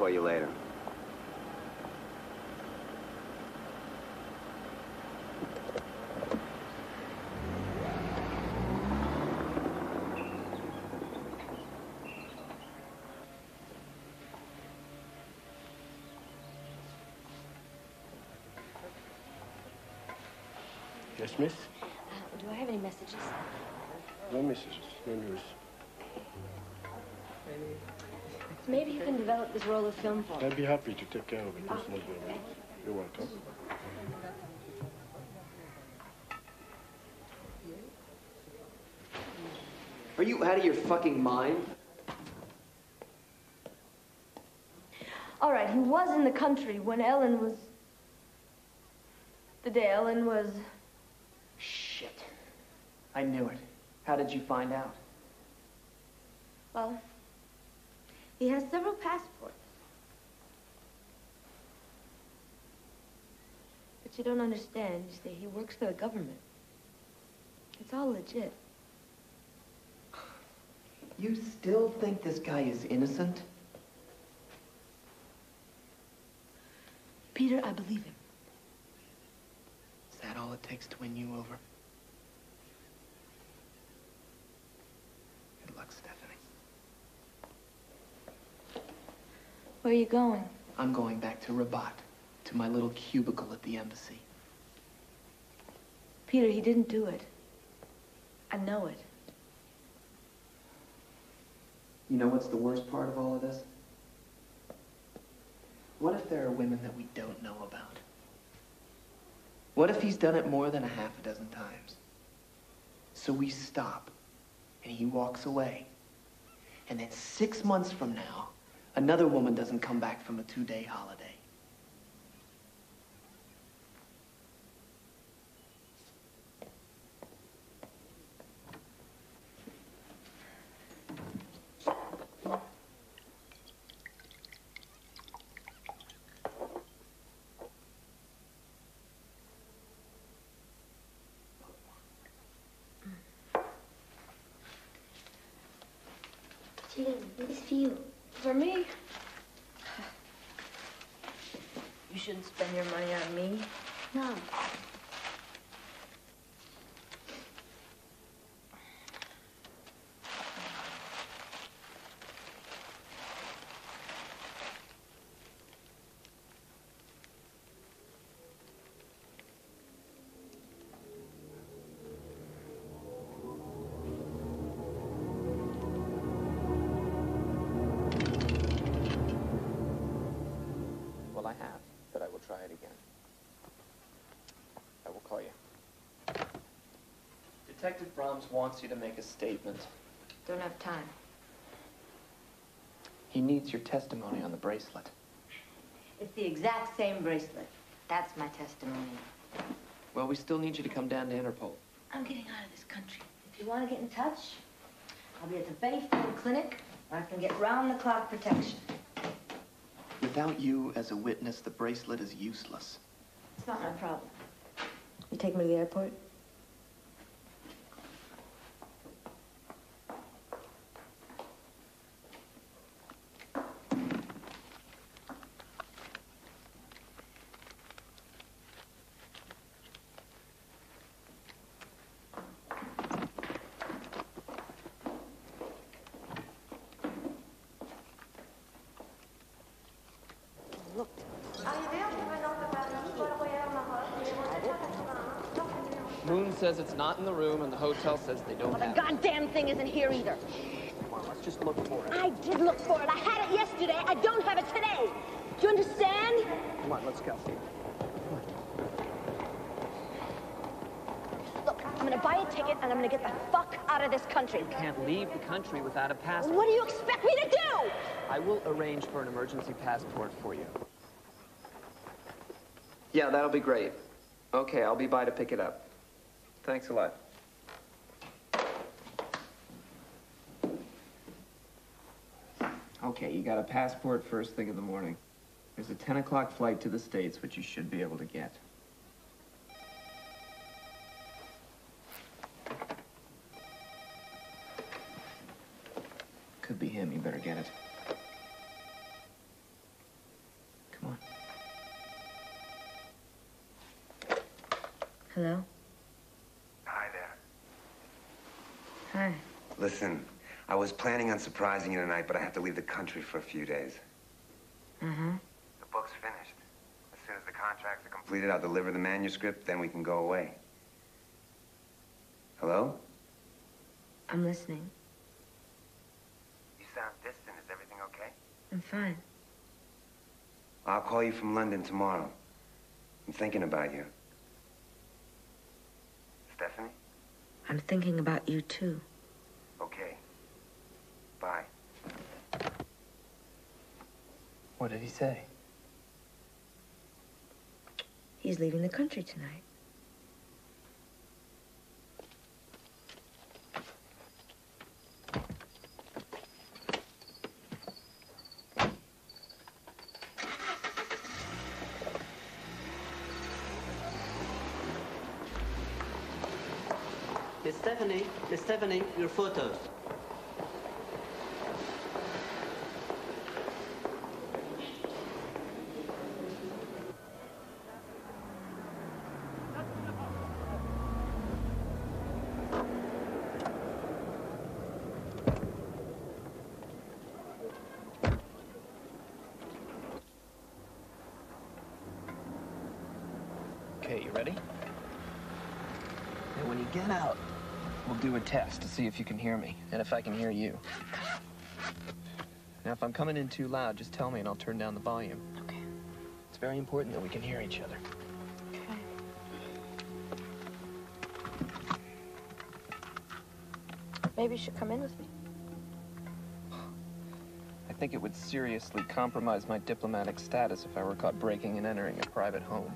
Call you later. Yes, miss? Uh, do I have any messages? No messages. No news. Maybe you can develop this roll of film for me. I'd be happy to take care of it personally. You're welcome. Are you out of your fucking mind? All right, he was in the country when Ellen was... The day Ellen was... Shit. I knew it. How did you find out? Well, he has several passports. But you don't understand. You see, he works for the government. It's all legit. You still think this guy is innocent? Peter, I believe him. Is that all it takes to win you over? Good luck, Stephanie. Where are you going? I'm going back to Rabat, to my little cubicle at the embassy. Peter, he didn't do it. I know it. You know what's the worst part of all of this? What if there are women that we don't know about? What if he's done it more than a half a dozen times? So we stop, and he walks away. And then six months from now, another woman doesn't come back from a two-day holiday. Detective Brahms wants you to make a statement. Don't have time. He needs your testimony on the bracelet. It's the exact same bracelet. That's my testimony. Well, we still need you to come down to Interpol. I'm getting out of this country. If you want to get in touch, I'll be at the Betty Ford Clinic, where I can get round-the-clock protection. Without you as a witness, the bracelet is useless. It's not my problem. You take me to the airport? Moon says it's not in the room, and the hotel says they don't Well, the have it. The goddamn thing isn't here either. Come on, let's just look for it. I did look for it. I had it yesterday. I don't have it today. Do you understand? Come on, let's go. Look, I'm gonna buy a ticket and I'm gonna get the fuck out of this country. Can't leave the country without a passport. What do you expect me to do? I will arrange for an emergency passport for you. Yeah, that'll be great. Okay, I'll be by to pick it up. Thanks a lot. Okay, you got a passport first thing in the morning. There's a 10 o'clock flight to the States, which you should be able to get. Could be him. You better get it. Hello? Hi there. Hi. Listen, I was planning on surprising you tonight, but I have to leave the country for a few days. Mm-hmm. The book's finished. As soon as the contracts are completed, I'll deliver the manuscript, then we can go away. Hello? I'm listening. You sound distant. Is everything okay? I'm fine. I'll call you from London tomorrow. I'm thinking about you. Stephanie? I'm thinking about you, too. Okay. Bye. What did he say? He's leaving the country tonight. Miss Stephanie, Miss Stephanie, your photos. Okay, you ready? And when you get out, we'll do a test to see if you can hear me and if I can hear you. Now, if I'm coming in too loud, just tell me and I'll turn down the volume. Okay. It's very important that we can hear each other. Okay. Maybe you should come in with me. I think it would seriously compromise my diplomatic status if I were caught breaking and entering a private home.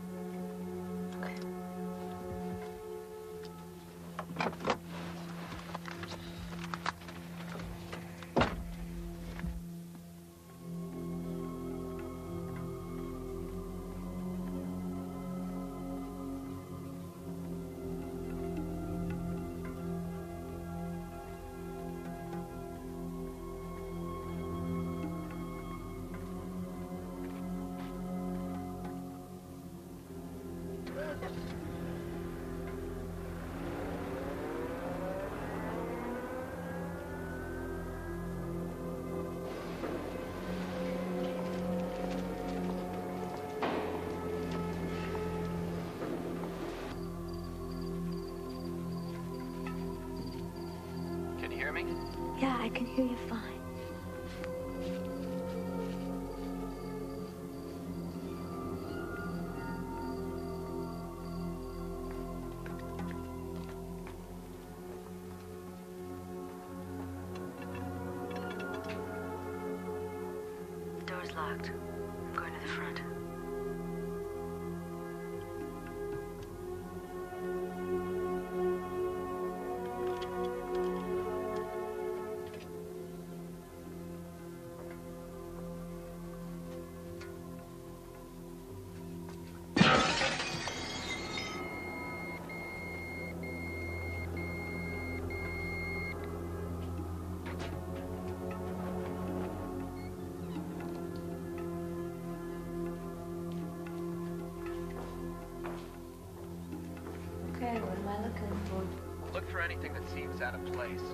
Look for anything that seems out of place.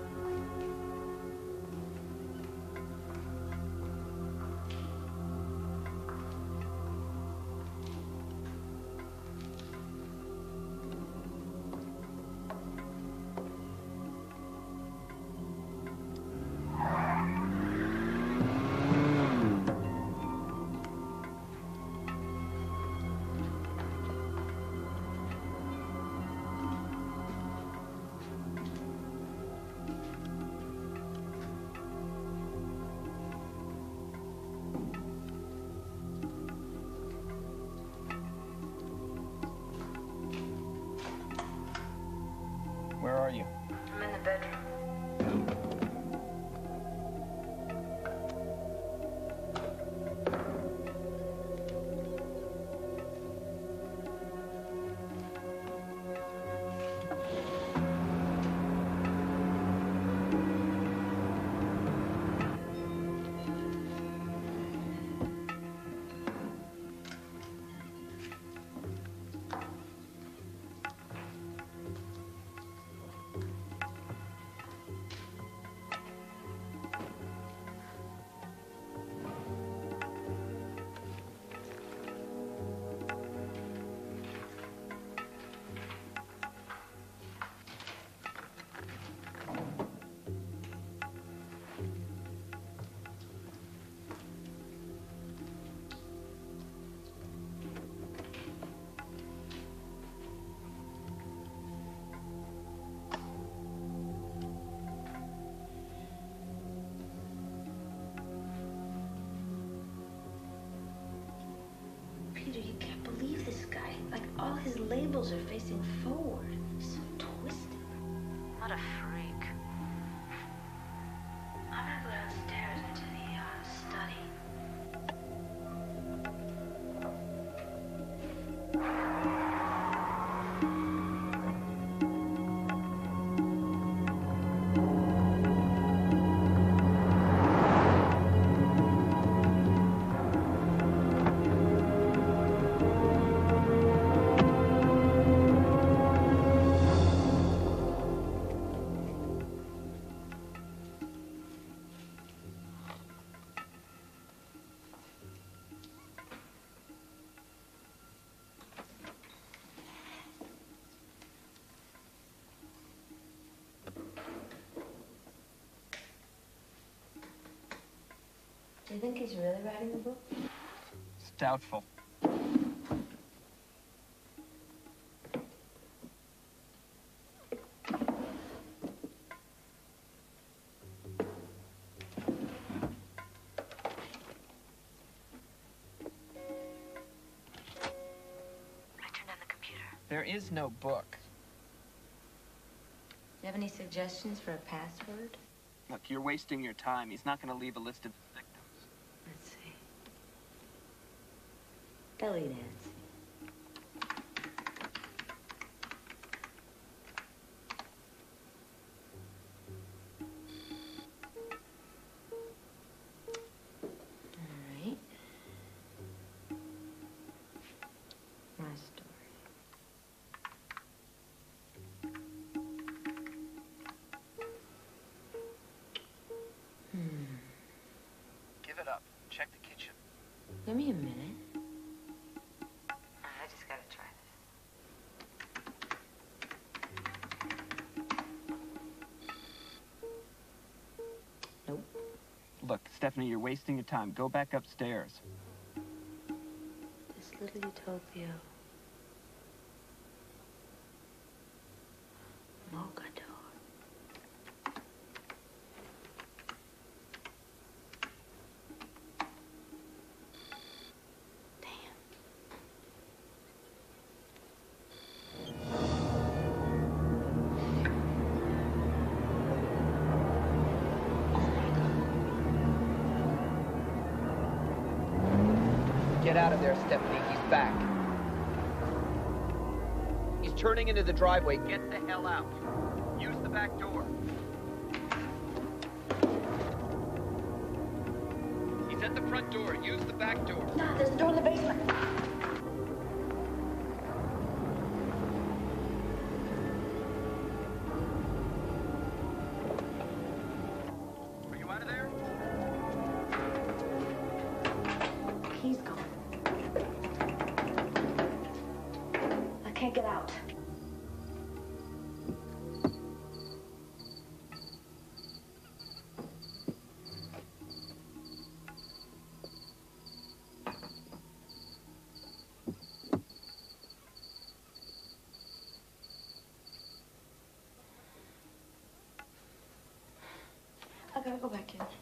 You can't believe this guy. Like, all his labels are facing forward. So twisted. What a freak. Do you think he's really writing the book? It's doubtful. I turned on the computer. There is no book. Do you have any suggestions for a password? Look, you're wasting your time. He's not going to leave a list of victims. Let's see. Belly Nancy. Stephanie, you're wasting your time. Go back upstairs. This little utopia. Into the driveway. Get the hell out. Use the back door. He's at the front door. Use the back door. I gotta go back in.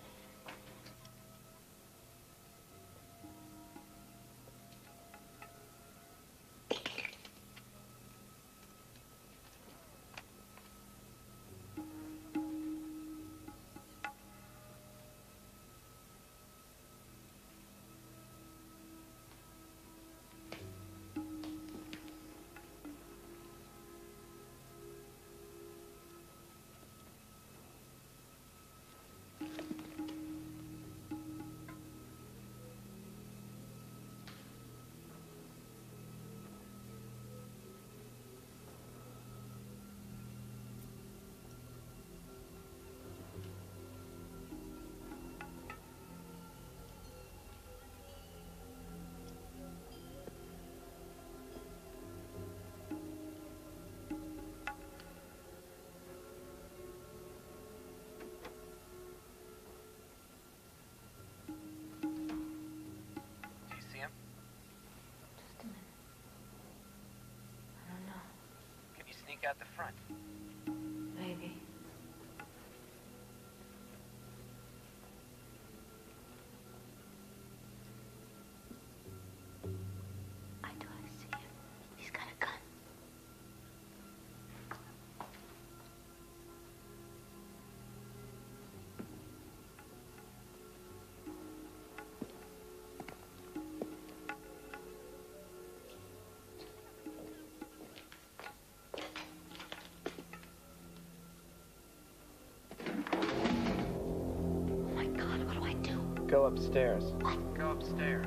Sneak out the front? Go upstairs. Go upstairs.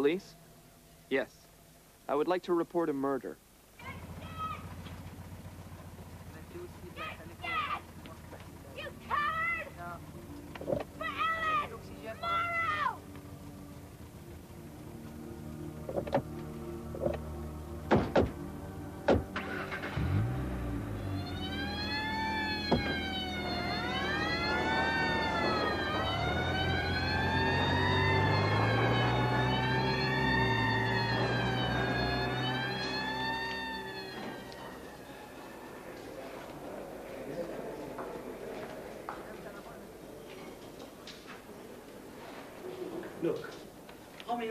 Police? Yes. I would like to report a murder.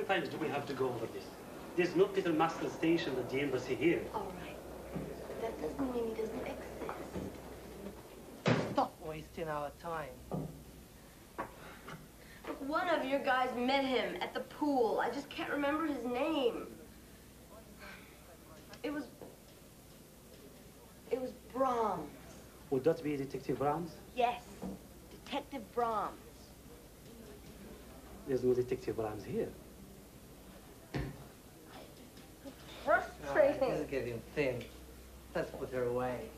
Times do we have to go over this? There's no little master station at the embassy here. All right. That doesn't mean he doesn't exist. Stop wasting our time. Look, one of your guys met him at the pool. I just can't remember his name. It was. It was Brahms. Would that be Detective Brahms? Yes, Detective Brahms. There's no Detective Brahms here. This is getting thin. Let's put her away.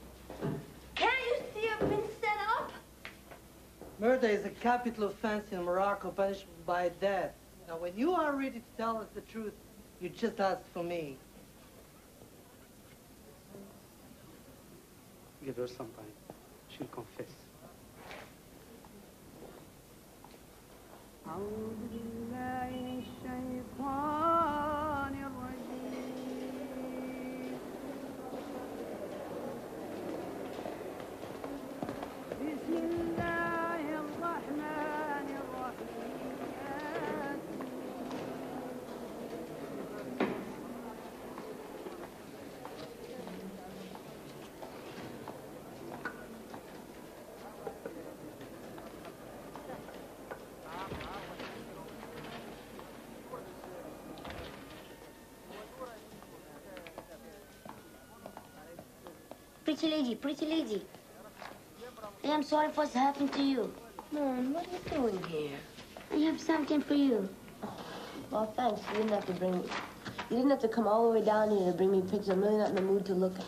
Can't you see I've been set up? Murder is a capital offense in Morocco, punishable by death. Now, when you are ready to tell us the truth, you just ask for me. Give her some time. She'll confess. Pretty lady, pretty lady. I'm sorry for what's happened to you. Mom, what are you doing here? I have something for you. Oh, Well, thanks. You didn't have to bring. You didn't have to come all the way down here to bring me pictures. I'm really not in the mood to look. at.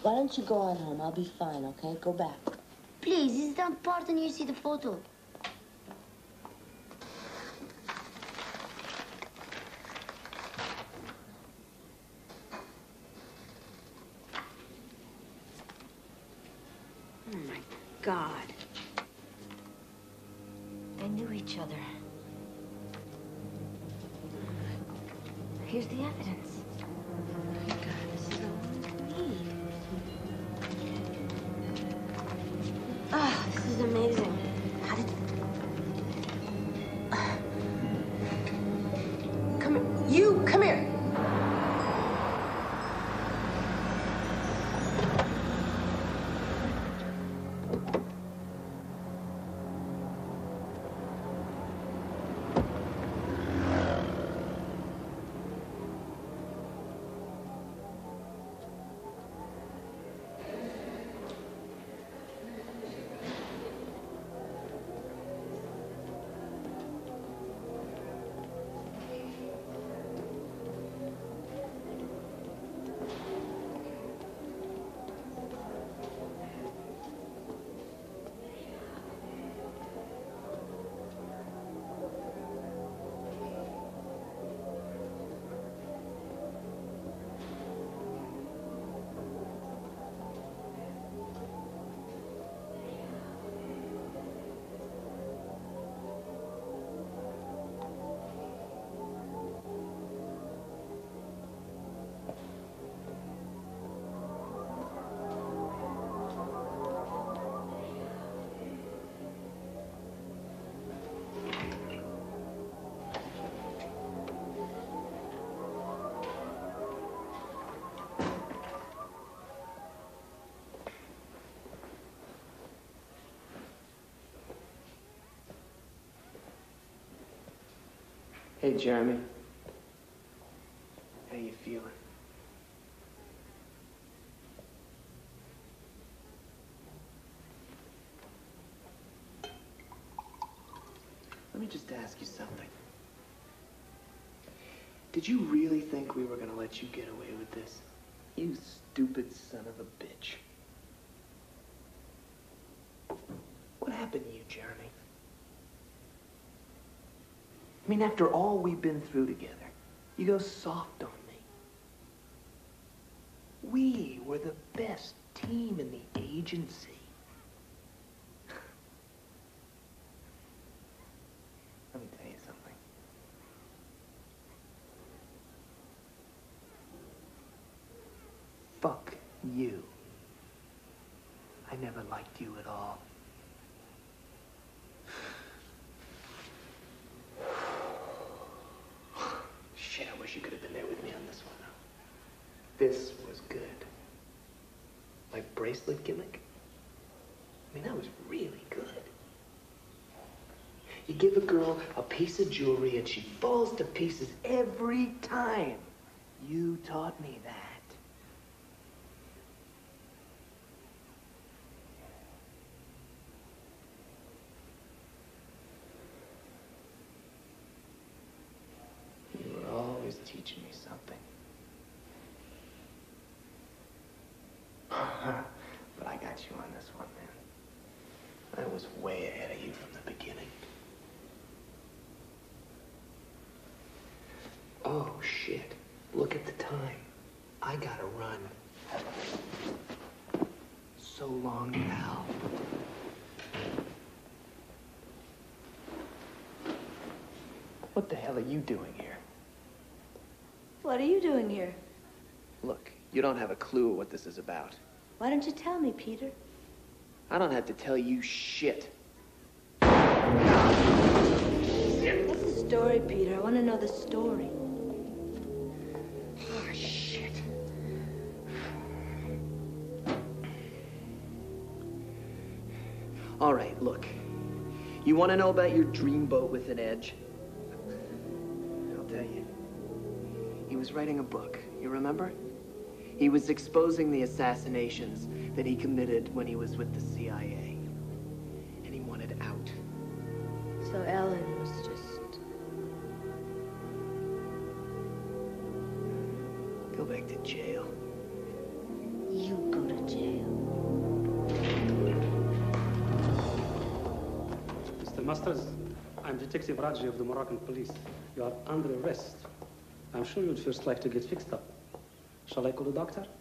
Why don't you go on home? I'll be fine. Okay, go back. Please, it's not important you see the photo. Hey, Jeremy. How you feeling? Let me just ask you something. Did you really think we were gonna let you get away with this? You stupid son of a bitch. What happened to you, Jeremy? I mean, after all we've been through together, you go soft on me. We were the best team in the agency. Let me tell you something. Fuck you. I never liked you at all. Shit, I wish you could have been there with me on this one. This was good. My bracelet gimmick? I mean, that was really good. You give a girl a piece of jewelry and she falls to pieces every time. You taught me that. You were always teaching me something. but I got you on this one, man. I was way ahead of you from the beginning. Oh, shit. Look at the time. I gotta run. So long, pal. What the hell are you doing here? What are you doing here? Look, you don't have a clue what this is about. Why don't you tell me, Peter? I don't have to tell you shit. What's the story, Peter? I want to know the story. Oh, shit. All right, look. You want to know about your dreamboat with an edge? I'll tell you. He was writing a book, you remember? He was exposing the assassinations that he committed when he was with the CIA. And he wanted out. So Ellen was just. Go back to jail. You go to jail. Mr. Masters, I'm Detective Raji of the Moroccan police. You are under arrest. I'm sure you'd first like to get fixed up. Shall I call the doctor?